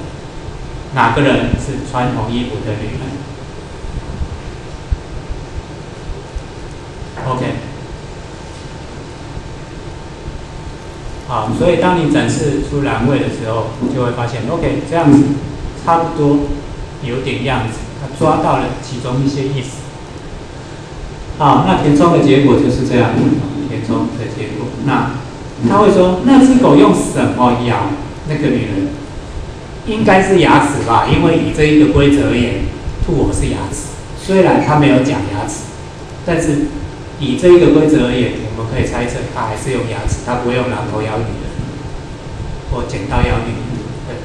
哪个人是穿红衣服的女人？OK，好，所以当你展示出栏位的时候，就会发现，OK，这样子差不多有点样子，它抓到了其中一些意思。好，那填充的结果就是这样，填充的结果。那他会说，那只狗用什么咬那个女人？应该是牙齿吧，因为以这一个规则而言，兔我是牙齿，虽然他没有讲牙齿，但是。以这一个规则而言，我们可以猜测，他还是用牙齿，他不会用榔头咬女人，或剪刀咬女人。对。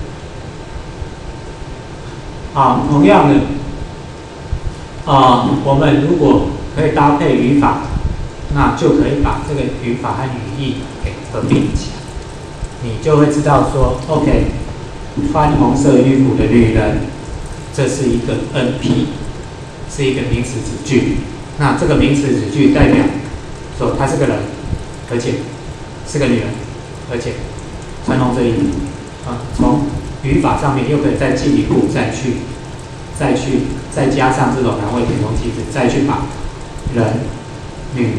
好，同样的，啊，我们如果可以搭配语法，那就可以把这个语法和语义给合并起来。你就会知道说，OK，穿红色衣服的女人，这是一个 NP，是一个名词子句。那这个名词子句代表说她是个人，而且是个女人，而且穿红色衣服啊。从语法上面又可以再进一步再去再去再加上这种男位填充机制，再去把人、女、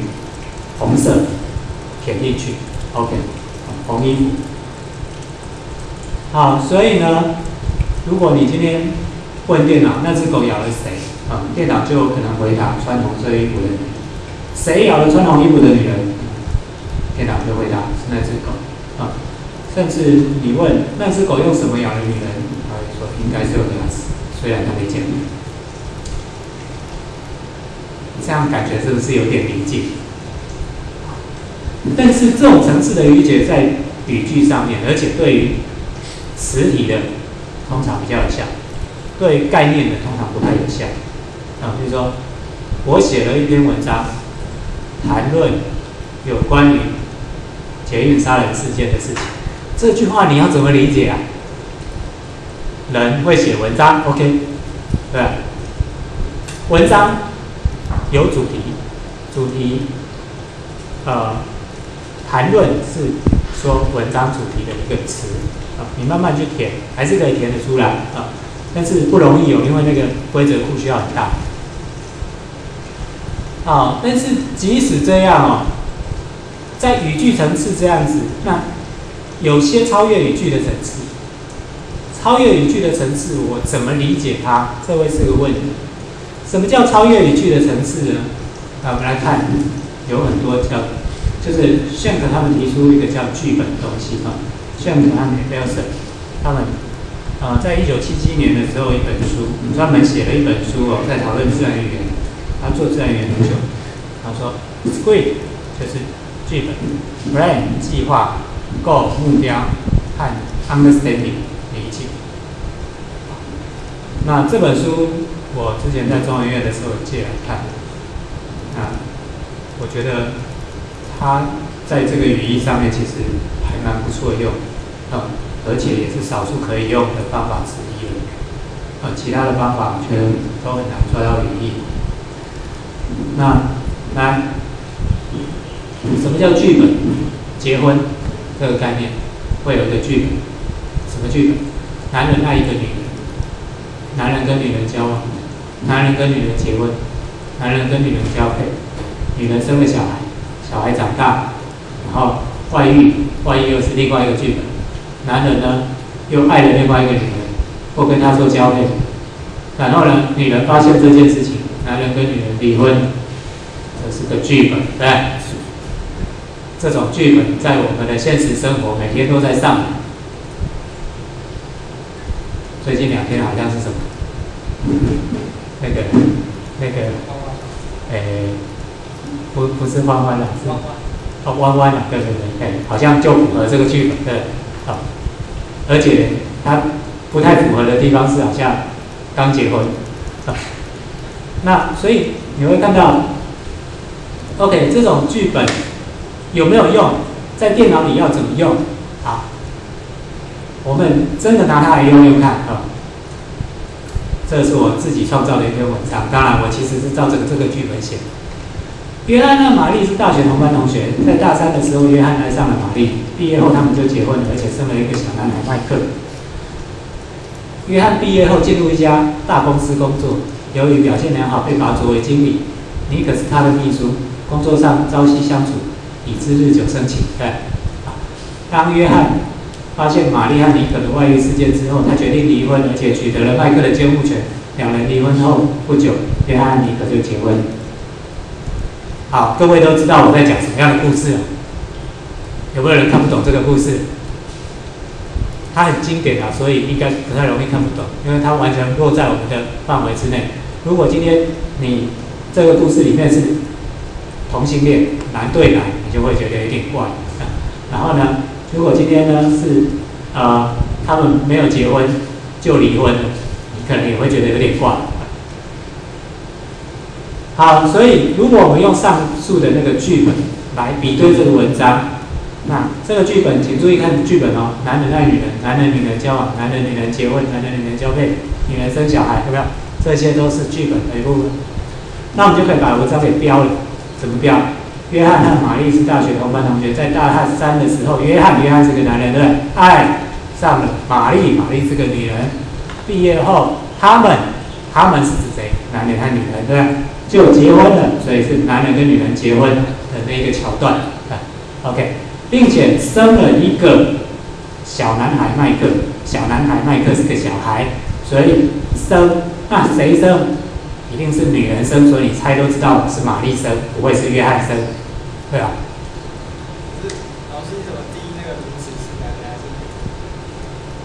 红色填进去。OK，红衣服。好，所以呢，如果你今天问电脑那只狗咬了谁啊，电脑就有可能回答穿红色衣服的人。谁咬了穿红衣服的女人？电脑就回答是那只狗啊。甚至你问那只狗用什么咬的女人，它会说应该是用牙齿，虽然他没见过。这样感觉是不是有点临近？但是这种层次的理解在语句上面，而且对于实体的通常比较有效，对概念的通常不太有效。啊，比如说我写了一篇文章，谈论有关于捷运杀人事件的事情，这句话你要怎么理解啊？人会写文章，OK，对文章有主题，主题，呃。谈论是说文章主题的一个词啊，你慢慢去填，还是可以填得出来啊，但是不容易哦，因为那个规则库需要很大。好，但是即使这样哦，在语句层次这样子，那有些超越语句的层次，超越语句的层次，我怎么理解它？这会是个问题。什么叫超越语句的层次呢？啊我们来看，有很多叫。就是 Shank 他们提出一个叫剧本的东西啊，Shank 和 Nelson 他们呃在一九七七年的时候一本书专门写了一本书哦，在讨论自然语言，他做自然语言很久，他说 Script 就是剧本，Plan 计划，Goal 目标和 Understanding 理解。那这本书我之前在中文院的时候借来看，啊，我觉得。它在这个语义上面其实还蛮不错用，啊，而且也是少数可以用的方法之一了，啊，其他的方法全都很难抓到语义。那来，什么叫剧本？结婚这个概念会有一个剧本，什么剧本？男人爱一个女人，男人跟女人交往，男人跟女人结婚，男人跟女人交配，女人生了小孩。小孩长大，然后外遇，外遇又是另外一个剧本。男人呢，又爱了另外一个女人，或跟她做交配，然后呢，女人发现这件事情，男人跟女人离婚，这是个剧本，对这种剧本在我们的现实生活每天都在上演。最近两天好像是什么？那个，那个，诶。不不是弯弯的，是哦弯弯的，对对对，哎，好像就符合这个剧本，对，好，而且它不太符合的地方是好像刚结婚，啊，那所以你会看到，OK，这种剧本有没有用？在电脑里要怎么用？好，我们真的拿它来用用看啊。这是我自己创造的一篇文章，当然我其实是照这个这个剧本写。约翰和玛丽是大学同班同学，在大三的时候，约翰爱上了玛丽。毕业后，他们就结婚了，而且生了一个小男孩麦克。约翰毕业后进入一家大公司工作，由于表现良好，被拔擢为经理。尼可是他的秘书，工作上朝夕相处，以致日久生情。对，当约翰发现玛丽和尼可的外遇事件之后，他决定离婚，而且取得了麦克的监护权。两人离婚后不久，约翰和尼可就结婚。好，各位都知道我在讲什么样的故事有没有人看不懂这个故事？它很经典啊，所以应该不太容易看不懂，因为它完全落在我们的范围之内。如果今天你这个故事里面是同性恋，男对男，你就会觉得有点怪。然后呢，如果今天呢是呃他们没有结婚就离婚，你可能也会觉得有点怪。好，所以如果我们用上述的那个剧本来比对这个文章，那这个剧本，请注意看剧本哦。男人爱女人，男人女人交往，男人女人结婚，男人女人交配，女人生小孩，有没有？这些都是剧本的一部分。那我们就可以把文章给标了。怎么标？约翰和玛丽是大学同班同学，在大三的时候，约翰，约翰是个男人，对不对？爱上了玛丽，玛丽是个女人。毕业后，他们，他们是指谁？男人和女人，对不对？就结婚了，所以是男人跟女人结婚的那一个桥段啊。OK。并且生了一个小男孩麦克，小男孩麦克是个小孩，所以生那谁生？一定是女人生，所以你猜都知道是玛丽生，不会是约翰生，对吧？老师怎么第一那个名词是男的还是女？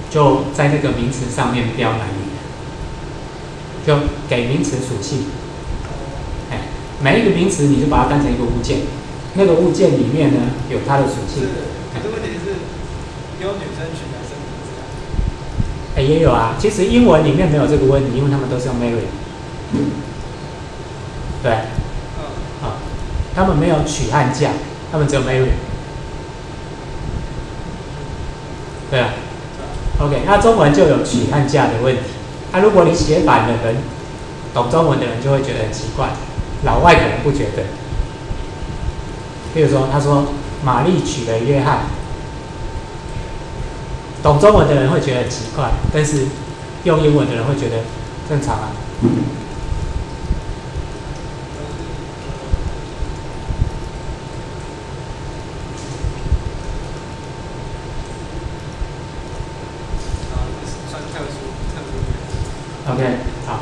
就在那个名词上面标男女，就给名词属性。哎，每一个名词你就把它当成一个物件。那个物件里面呢，有它的属性。可是问题是，有女生取男生名字啊？哎，也有啊。其实英文里面没有这个问题，因为他们都是用 Mary。对。嗯。啊，他们没有取汉嫁，他们只有 Mary。对啊。OK，那中文就有取汉嫁的问题。那如果你写反的人，懂中文的人就会觉得很奇怪，老外可能不觉得。比如说，他说玛丽娶了约翰，懂中文的人会觉得奇怪，但是用英文的人会觉得正常啊。OK，好，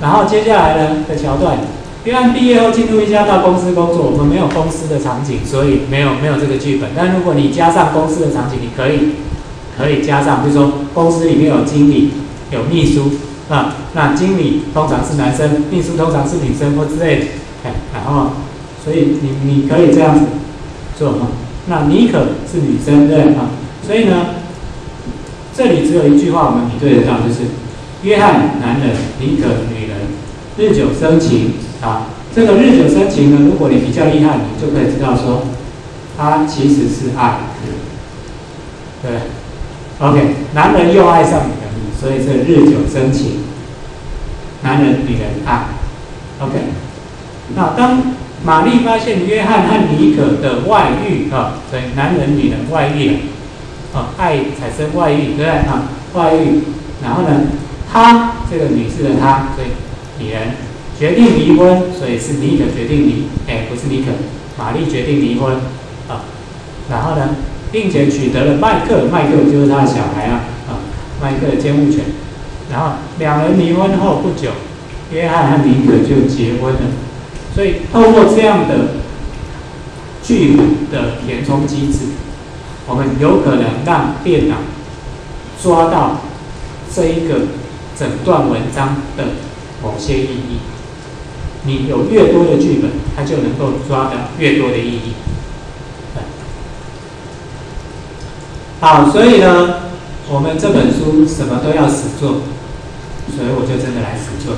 然后接下来呢的桥段。约翰毕业后进入一家大公司工作，我们没有公司的场景，所以没有没有这个剧本。但如果你加上公司的场景，你可以可以加上，比如说公司里面有经理、有秘书啊，那经理通常是男生，秘书通常是女生或之类的，哎，然后所以你你可以这样子做哈。那妮可是女生对啊，所以呢，这里只有一句话我们比对得到，就是约翰男人，妮可女人，日久生情。啊，这个日久生情呢，如果你比较厉害，你就可以知道说，他其实是爱，对，OK，男人又爱上女人，所以是日久生情，男人女人爱，OK。那当玛丽发现约翰和尼可的外遇啊，所以男人女人外遇了啊，爱产生外遇，对不对啊？外遇，然后呢，她这个女士的她，所以女人。决定离婚，所以是尼可决定离，哎，不是尼可，玛丽决定离婚啊。然后呢，并且取得了麦克，麦克就是他的小孩啊，啊，麦克的监护权。然后两人离婚后不久，约翰和尼可就结婚了。所以透过这样的剧本的填充机制，我们有可能让电脑抓到这一个整段文章的某些意义。你有越多的剧本，它就能够抓到越多的意义。好，所以呢，我们这本书什么都要实做，所以我就真的来实做。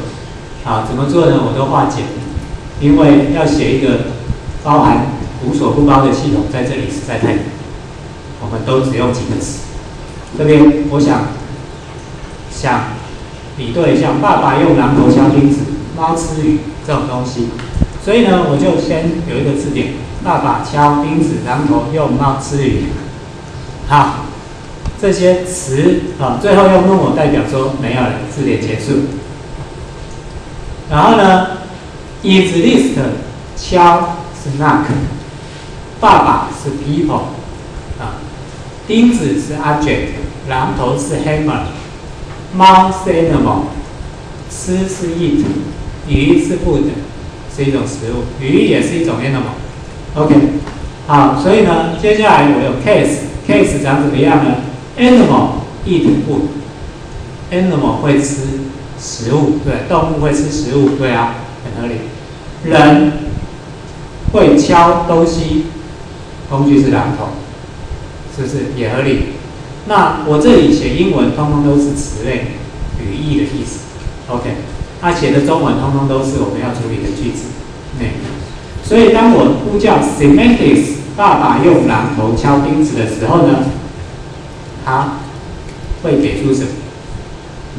好，怎么做呢？我都化简，因为要写一个包含无所不包的系统，在这里实在太。我们都只用几个词。这边我想想比对一下，爸爸用榔头敲钉子，猫吃鱼。这种东西，所以呢，我就先有一个字典：爸爸敲钉子，榔头用猫吃鱼。好，这些词啊，最后用 no 代表说没有了，字典结束。然后呢，is list 敲是 knock，爸爸是 people 啊，钉子是 object，榔头是 hammer，猫是 animal，吃是 eat。鱼是 food，是一种食物，鱼也是一种 animal。OK，好，所以呢，接下来我有 case case 长怎么样呢？Animal eat food，animal 会吃食物，对，动物会吃食物，对啊，很合理。人会敲东西，工具是榔头，是不是也合理？那我这里写英文，通通都是词类、语义的意思。OK。他写的中文通通都是我们要处理的句子内容，所以当我呼叫 semantics 爸爸用榔头敲钉子的时候呢，他会给出什么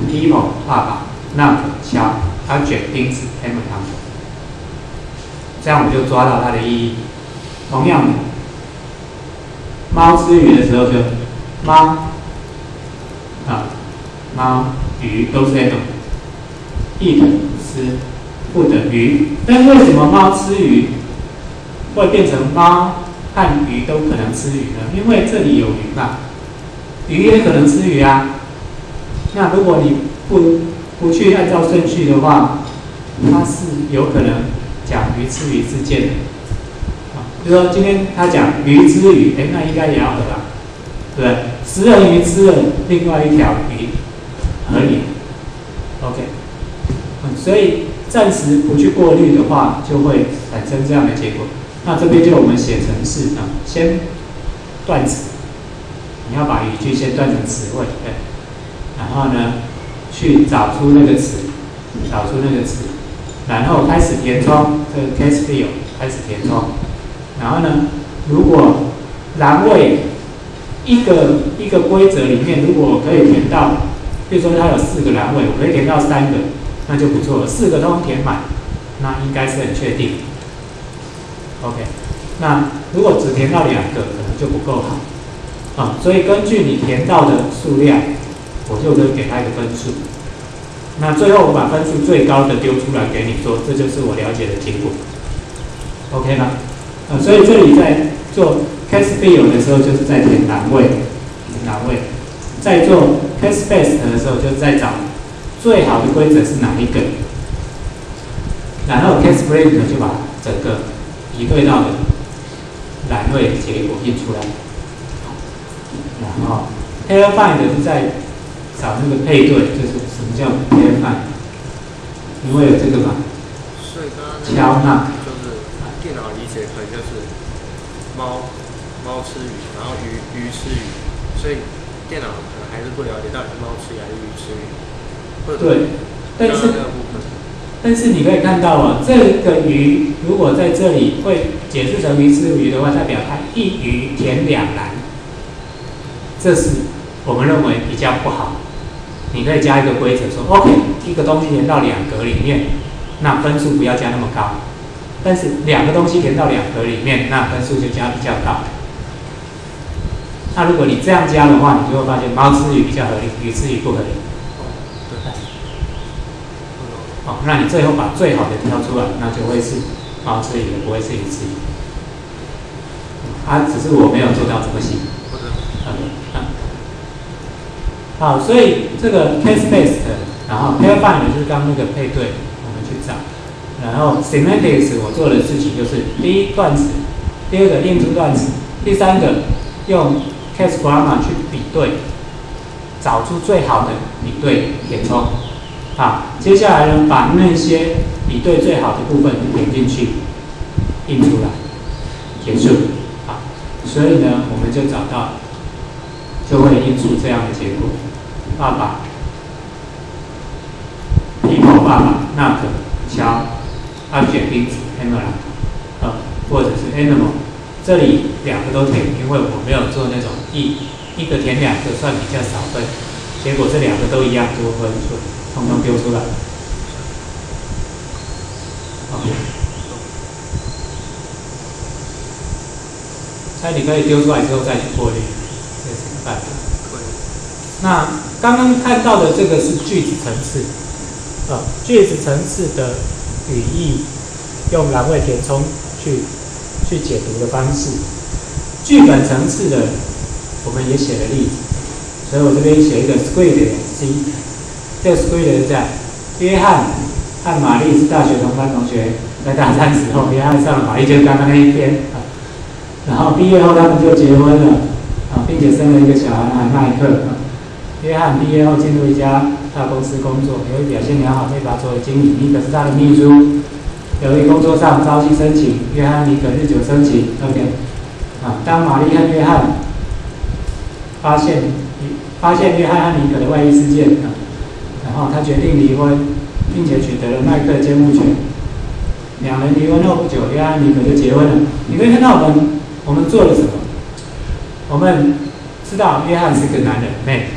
？people 爸爸 knock 敲，他卷钉子 h a m m，这样我们就抓到它的意义。同样的，猫吃鱼的时候就猫啊，猫鱼都是那种 eat 吃不等于，但为什么猫吃鱼会变成猫和鱼都可能吃鱼了？因为这里有鱼嘛，鱼也可能吃鱼啊。那如果你不不去按照顺序的话，它是有可能讲鱼吃鱼之间的。啊就说今天他讲鱼吃鱼，哎，那应该也要合吧？对不对？食人鱼吃了另外一条鱼，合理。OK，所以暂时不去过滤的话，就会产生这样的结果。那这边就我们写成是啊，先断词，你要把语句先断成词汇，对，然后呢，去找出那个词，找出那个词，然后开始填充这个 case field，开始填充。然后呢，如果栏位一个一个规则里面，如果可以填到，比如说它有四个栏位，我可以填到三个，那就不错了。四个都填满，那应该是很确定。OK，那如果只填到两个，可能就不够好啊。所以根据你填到的数量，我就可以给他一个分数。那最后我把分数最高的丢出来给你说，这就是我了解的结果。OK 吗？啊，所以这里在做 case field 的时候，就是在填栏位，栏位；在做 case best 的时候，就是在找最好的规则是哪一个。然后 case break 就把整个比对到的栏位结果印出来。然后 pair find 是在找那个配对，就是什么叫 pair find？因为有这个嘛，敲那。猫猫吃鱼，然后鱼鱼吃鱼，所以电脑可能还是不了解到底是猫吃鱼还是鱼吃鱼。对，但是但是你可以看到啊，这个鱼如果在这里会解释成鱼吃鱼的话，代表它一鱼填两栏，这是我们认为比较不好。你可以加一个规则说，OK，一个东西填到两格里面，那分数不要加那么高。但是两个东西填到两格里面，那分数就加比较高。那如果你这样加的话，你就会发现猫吃鱼比较合理，鱼吃鱼不合理。好，那你最后把最好的挑出来，那就会是猫吃鱼的，不会是鱼吃鱼。啊，只是我没有做到这么细。好，所以这个 case based，然后 pair find 就是刚那个配对，我们去找。然后 semantics 我做的事情就是第一断词，第二个印出断词，第三个用 case grammar 去比对，找出最好的比对填充。好，接下来呢，把那些比对最好的部分填进去，印出来，结束。好，所以呢，我们就找到，就会印出这样的结果。爸爸，people 爸爸，那个敲。object 钉子 hammer 呃，或者是 animal，这里两个都填，因为我没有做那种一一个填两个算比较少分，结果这两个都一样多分数，通通丢出来。OK，猜你可以丢出来之后再去过滤，这是什么办？那刚刚看到的这个是句子层次，啊，句子层次的。语义用栏位填充去去解读的方式，剧本层次的我们也写了例子，所以我这边写一个 squid C，这个 squid 是这样：约翰和玛丽是大学同班同学，在大三时候约翰上了玛丽就是刚刚那一篇啊，然后毕业后他们就结婚了啊，并且生了一个小孩迈克。约翰毕业后进入一家。大公司工作，由于表现良好，被拔作为经理。尼可是他的秘书。由于工作上朝夕申请，约翰尼可日久生情。OK，啊，当玛丽和约翰发现发现约翰和尼可的外遇事件啊，然后他决定离婚，并且取得了麦克监护权。两人离婚后不久，约翰尼克就结婚了。你可以看到我们我们做了什么？我们知道约翰是个男人妹，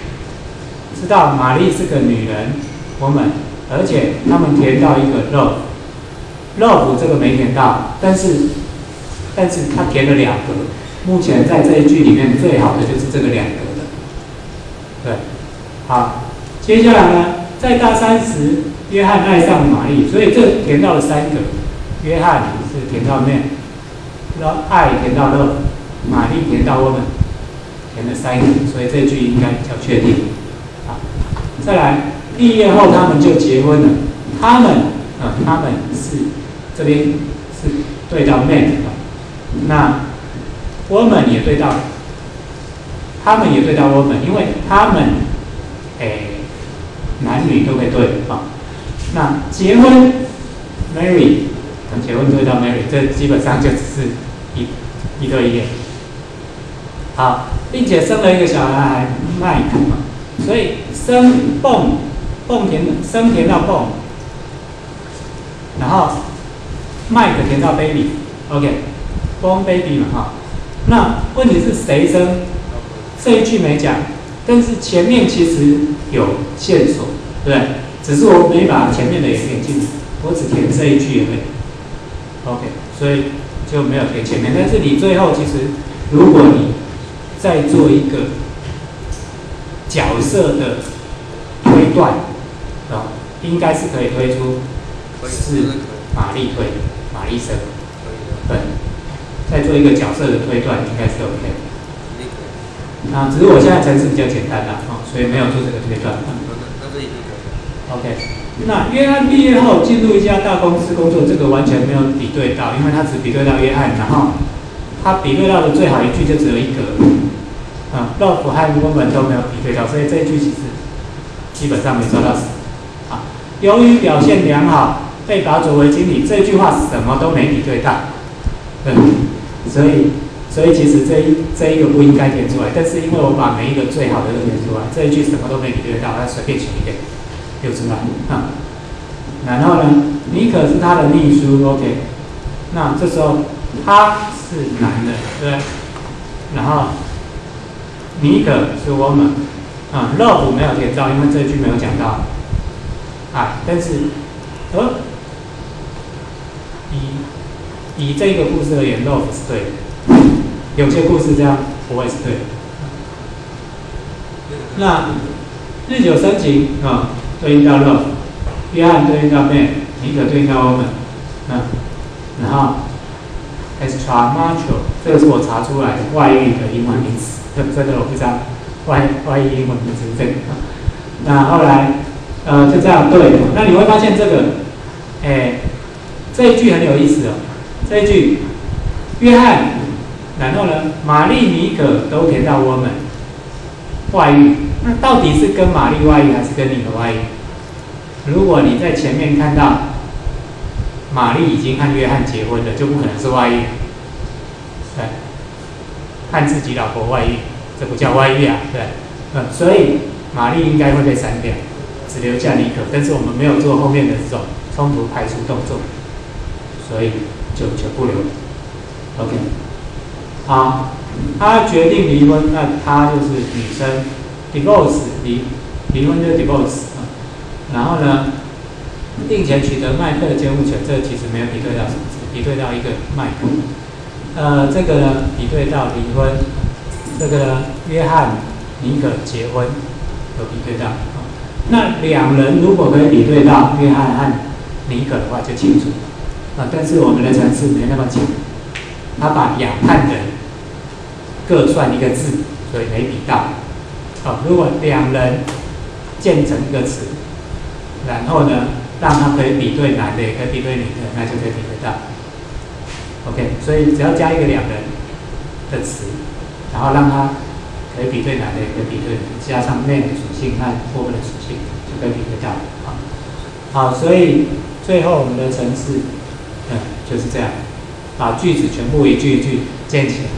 知道玛丽是个女人，我们而且他们填到一个 love，love 这个没填到，但是但是他填了两格。目前在这一句里面最好的就是这个两格的，对，好，接下来呢，在大三时，约翰爱上玛丽，所以这填到了三个，约翰是填到面，然后爱填到 love，玛丽填到我们，填了三个，所以这句应该叫确定。好，再来，毕业后他们就结婚了，他们啊，他们是这边是对到 man 啊，那。我们也对到，他们也对到我们，因为他们，哎，男女都会对啊。那结婚，Mary，从结婚对到 Mary，这基本上就只是一一对一。好，并且生了一个小男孩麦克嘛，所以生蹦蹦填生填到蹦，然后麦克填到 baby，OK，蹦 baby 嘛哈。那问题是谁生？这一句没讲，但是前面其实有线索，对不对？只是我没把前面的也填进，我只填这一句而已。OK，所以就没有填前面。但是你最后其实，如果你再做一个角色的推断，啊，应该是可以推出是玛丽推，玛丽生，对。再做一个角色的推断，应该是 OK。啊，只是我现在程式比较简单啦，啊，所以没有做这个推断。OK。那约翰毕业后进入一家大公司工作，这个完全没有比对到，因为他只比对到约翰，然后他比对到的最好一句就只有一个，啊，Love 和 Woman 都没有比对到，所以这一句其实基本上没抓到死。啊，由于表现良好，被拔擢为经理，这句话什么都没比对到，对。所以，所以其实这一这一个不应该填出来，但是因为我把每一个最好的都填出来，这一句什么都没比对到，那随便选一个，又出来啊。然后呢，尼可是他的秘书，OK。那这时候他是男的，对？然后尼可是 woman，啊，love 没有填到，因为这一句没有讲到啊。但是呃，以。以这个故事而言，love 是对的。有些故事这样不会是对的。那日久生情啊，对应到 love；约翰对应到 man；尼可对应到 woman。嗯，然后 extramarital，这个是我查出来的外遇的英文名词，这这个我不知道外外遇英文名词这个。那后来呃就这样对，那你会发现这个，哎，这一句很有意思哦。这一句，约翰，然后呢，玛丽、尼可都填到我们外遇，那到底是跟玛丽外遇还是跟尼可外遇？如果你在前面看到玛丽已经和约翰结婚了，就不可能是外遇，对，和自己老婆外遇，这不叫外遇啊，对，嗯，所以玛丽应该会被删掉，只留下尼可，但是我们没有做后面的这种冲突排除动作，所以。就全部留，OK，好，他决定离婚，那他就是女生，divorce 离离婚就 divorce 啊，然后呢，并且取得麦克的监护权，这其实没有比对到什么，比对到一个麦克，呃，这个呢比对到离婚，这个呢约翰尼可结婚有比对到，那两人如果可以比对到约翰和尼可的话，就清楚。啊，但是我们的层次没那么紧，他把亚汉人各算一个字，所以没比到。好，如果两人建成一个词，然后呢，让他可以比对男的，也可以比对女的，那就可以比对到。OK，所以只要加一个两人的词，然后让他可以比对男的，也可以比对女的，加上 man 的属性和 woman 的属性，就可以比对到。好，好，所以最后我们的程式。嗯，就是这样，把句子全部一句一句建起来，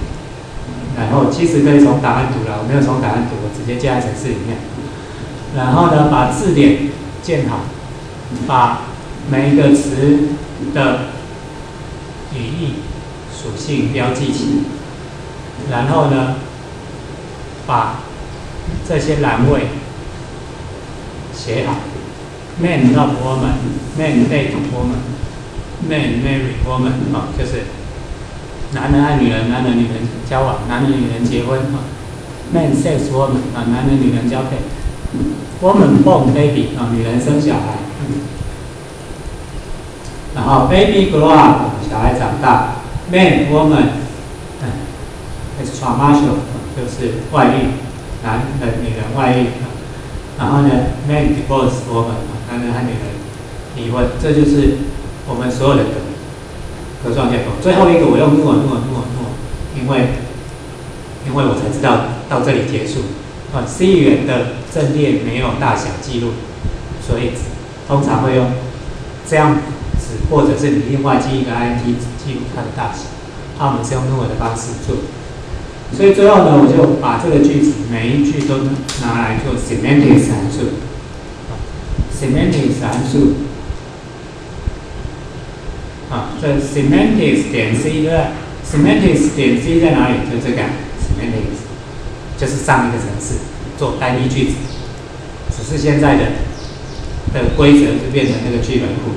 然后其实可以从答案读了，我没有从答案读，我直接建在程式里面。然后呢，把字典建好，把每一个词的语义属性标记起，然后呢，把这些栏位写好，man love woman，man date woman，man marry woman 啊，就是男人爱女人，男人女人交往，男人女人结婚啊，man sex woman 啊，男人女人交配，woman born baby 啊，女人生小孩，然后 baby grow up 小孩长大，man woman 嗯，extramarital 就是外遇，男人女人外遇，然后呢，man divorce woman 男人和女人离婚，这就是我们所有的格格状结构。最后一个我用 nur nur nur nur，因为因为我才知道到这里结束啊，C 语言的阵列没有大小记录，所以通常会用这样子，或者是你另外记一个 int 记录它的大小。那我们是用 nur 的方式做。所以最后呢，我就把这个句子每一句都拿来做 semantics 函数。semantics 函数啊，这 semantics 点 c 对不对？semantics 点 c 在哪里？就这个 semantics，就是上一个层次做单一句子，只是现在的的规则就变成那个剧本库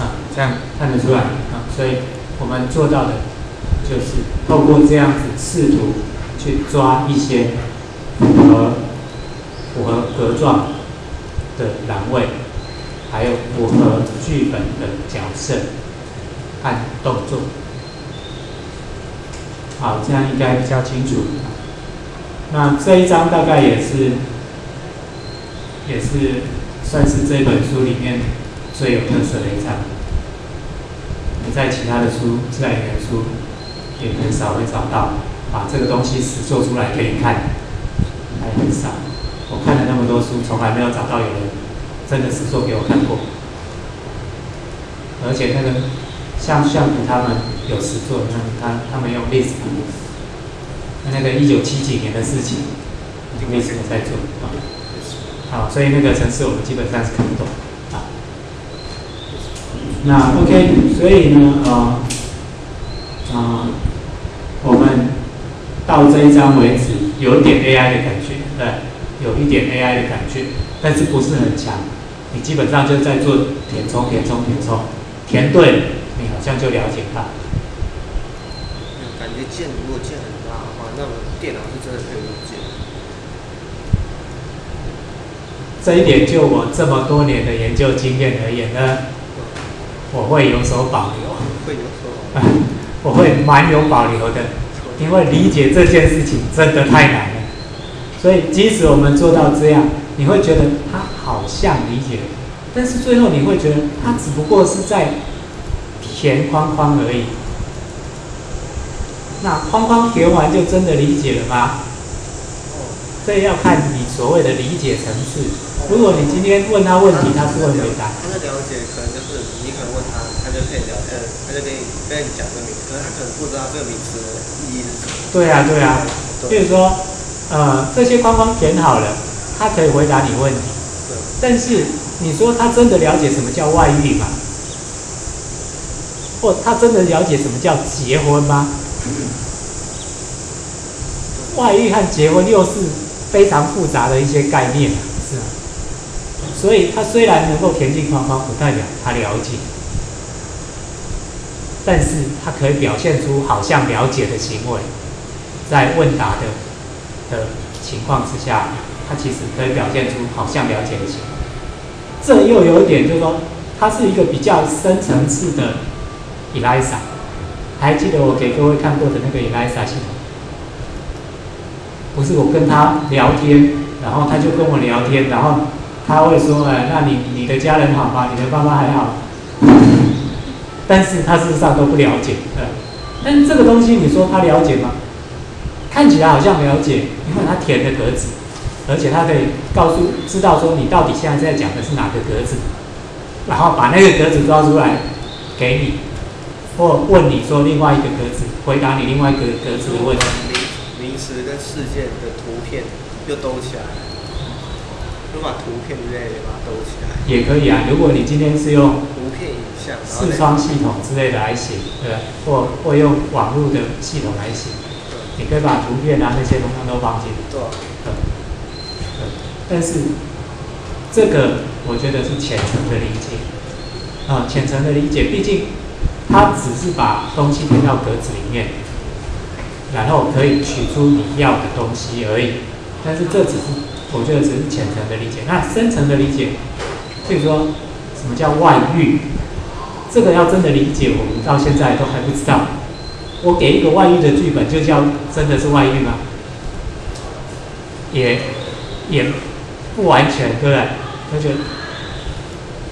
啊，这样看得出来啊，所以我们做到的。就是透过这样子试图去抓一些符合符合格状的栏位，还有符合剧本的角色和动作。好，这样应该比较清楚。那这一章大概也是也是算是这本书里面最有特色的一章。你在其他的书自然语言书。也很少会找到把这个东西实做出来给你看，还很少。我看了那么多书，从来没有找到有人真的实做给我看过。而且那个像像他们有实做，那他他们用 list，那个一九七几年的事情就没什么在做啊。好，所以那个城市我们基本上是看不懂啊。那 OK，所以呢，啊啊。我们到这一章为止，有一点 AI 的感觉，对，有一点 AI 的感觉，但是不是很强。你基本上就在做填充、填充、填充，填对了，你好像就了解它。感觉键如果键很大的话，那么电脑是真的可以理解。这一点就我这么多年的研究经验而言呢，我会有所保留。会有所保留。我会蛮有保留的，因为理解这件事情真的太难了。所以即使我们做到这样，你会觉得他好像理解，但是最后你会觉得他只不过是在填框框而已。那框框填完就真的理解了吗？这要看你所谓的理解层次。如果你今天问他问题，他不会回答。他的了解可能就是你可能问他，他就可以聊，呃，他就跟你跟你讲这个名词，可是他可能不知道这个名词的意义是什么。对啊，对啊。比如说，呃，这些框框填好了，他可以回答你问题。但是你说他真的了解什么叫外遇吗？或他真的了解什么叫结婚吗？外遇和结婚又是非常复杂的一些概念，是啊。所以他虽然能够填进框框，不代表他了解，但是他可以表现出好像了解的行为，在问答的的情况之下，他其实可以表现出好像了解的行为。这又有一点，就是说，它是一个比较深层次的 ELISA。还记得我给各位看过的那个 ELISA 系统？不是我跟他聊天，然后他就跟我聊天，然后。他会说：“哎，那你你的家人好吗？你的爸妈还好？”但是他事实上都不了解，对。但这个东西，你说他了解吗？看起来好像了解，因为他填的格子，而且他可以告诉知道说你到底现在在讲的是哪个格子，然后把那个格子抓出来给你，或问你说另外一个格子，回答你另外一个格子的问题。名词跟事件的图片又兜起来。就把图片之类的把它兜起来，也可以啊。如果你今天是用图片、影像，视窗系统之类的来写，对，或或用网络的系统来写，你可以把图片啊那些通通都放进，但是这个我觉得是浅层的理解，啊，浅层的理解，毕竟它只是把东西填到格子里面，然后可以取出你要的东西而已，但是这只是我觉得只是浅层的理解，那深层的理解，譬如说什么叫外遇，这个要真的理解，我们到现在都还不知道。我给一个外遇的剧本，就叫真的是外遇吗？也也不完全，对不对？而且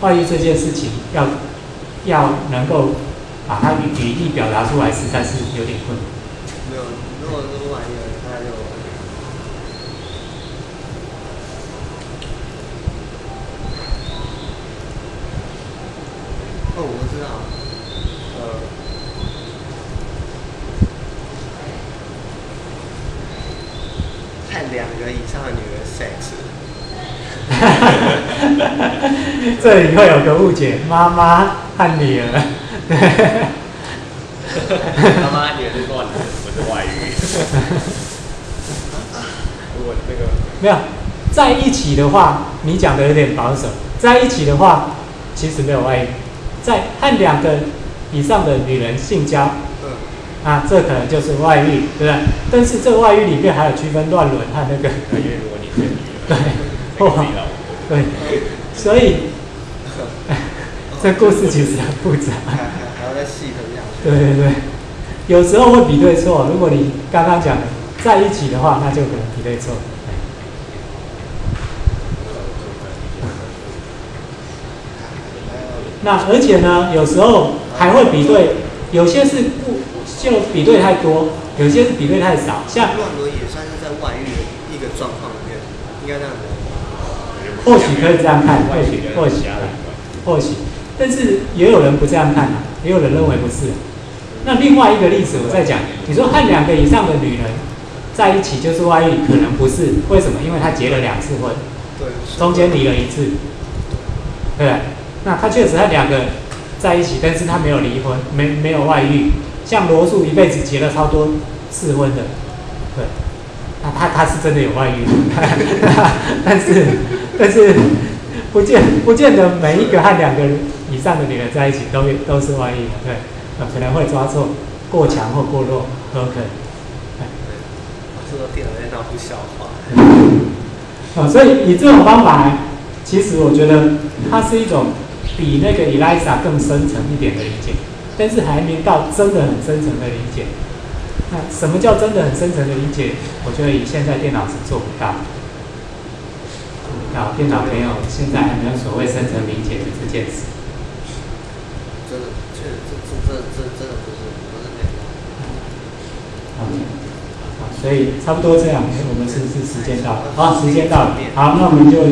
外遇这件事情要要能够把它语语义表达出来，实在是有点困难。没有，如果是外遇，那就哦，我知道，呃，看两个以上的女人 sex，这里会有个误解，妈妈和女儿，妈妈你是乱的，不是外遇。如果那个没有在一起的话，你讲的有点保守。在一起的话，其实没有外遇，在和两个以上的女人性交，嗯，啊，这可能就是外遇，对不对？但是这个外遇里面还有区分乱伦和那个，因为如果你是女对人，这个自己老婆对，所以 这故事其实很复杂。还要再细分下去。对对对，有时候会比对错。如果你刚刚讲在一起的话，那就可能比对错。那而且呢，有时候还会比对，有些是不就比对太多，有些是比对太少。像乱伦也算是在外遇的一个状况里面，应该这样讲。或许可以这样看，或许或许啊或许，但是也有人不这样看啊，也有人认为不是。那另外一个例子，我在讲，你说和两个以上的女人在一起就是外遇，可能不是，为什么？因为他结了两次婚，对，中间离了一次，对？那他确实和两个在一起，但是他没有离婚，没没有外遇。像罗素一辈子结了超多次婚的，对，那他他是真的有外遇，但是但是不见不见得每一个和两个以上的女人在一起都都是外遇，对，呃可能会抓错，过强或过弱都有可能。这个电脑在闹出笑话。啊、所以以这种方法来，其实我觉得它是一种比那个 Elisa 更深层一点的理解，但是还没到真的很深层的理解。那什么叫真的很深层的理解？我觉得以现在电脑是做不到，做不到。电脑没有，现在还没有所谓深层理解的这件事。真的，确实，这这这这真的不是不是那样。好，所以差不多这样，我们是不是时间到了？好，时间到了。好，那我们就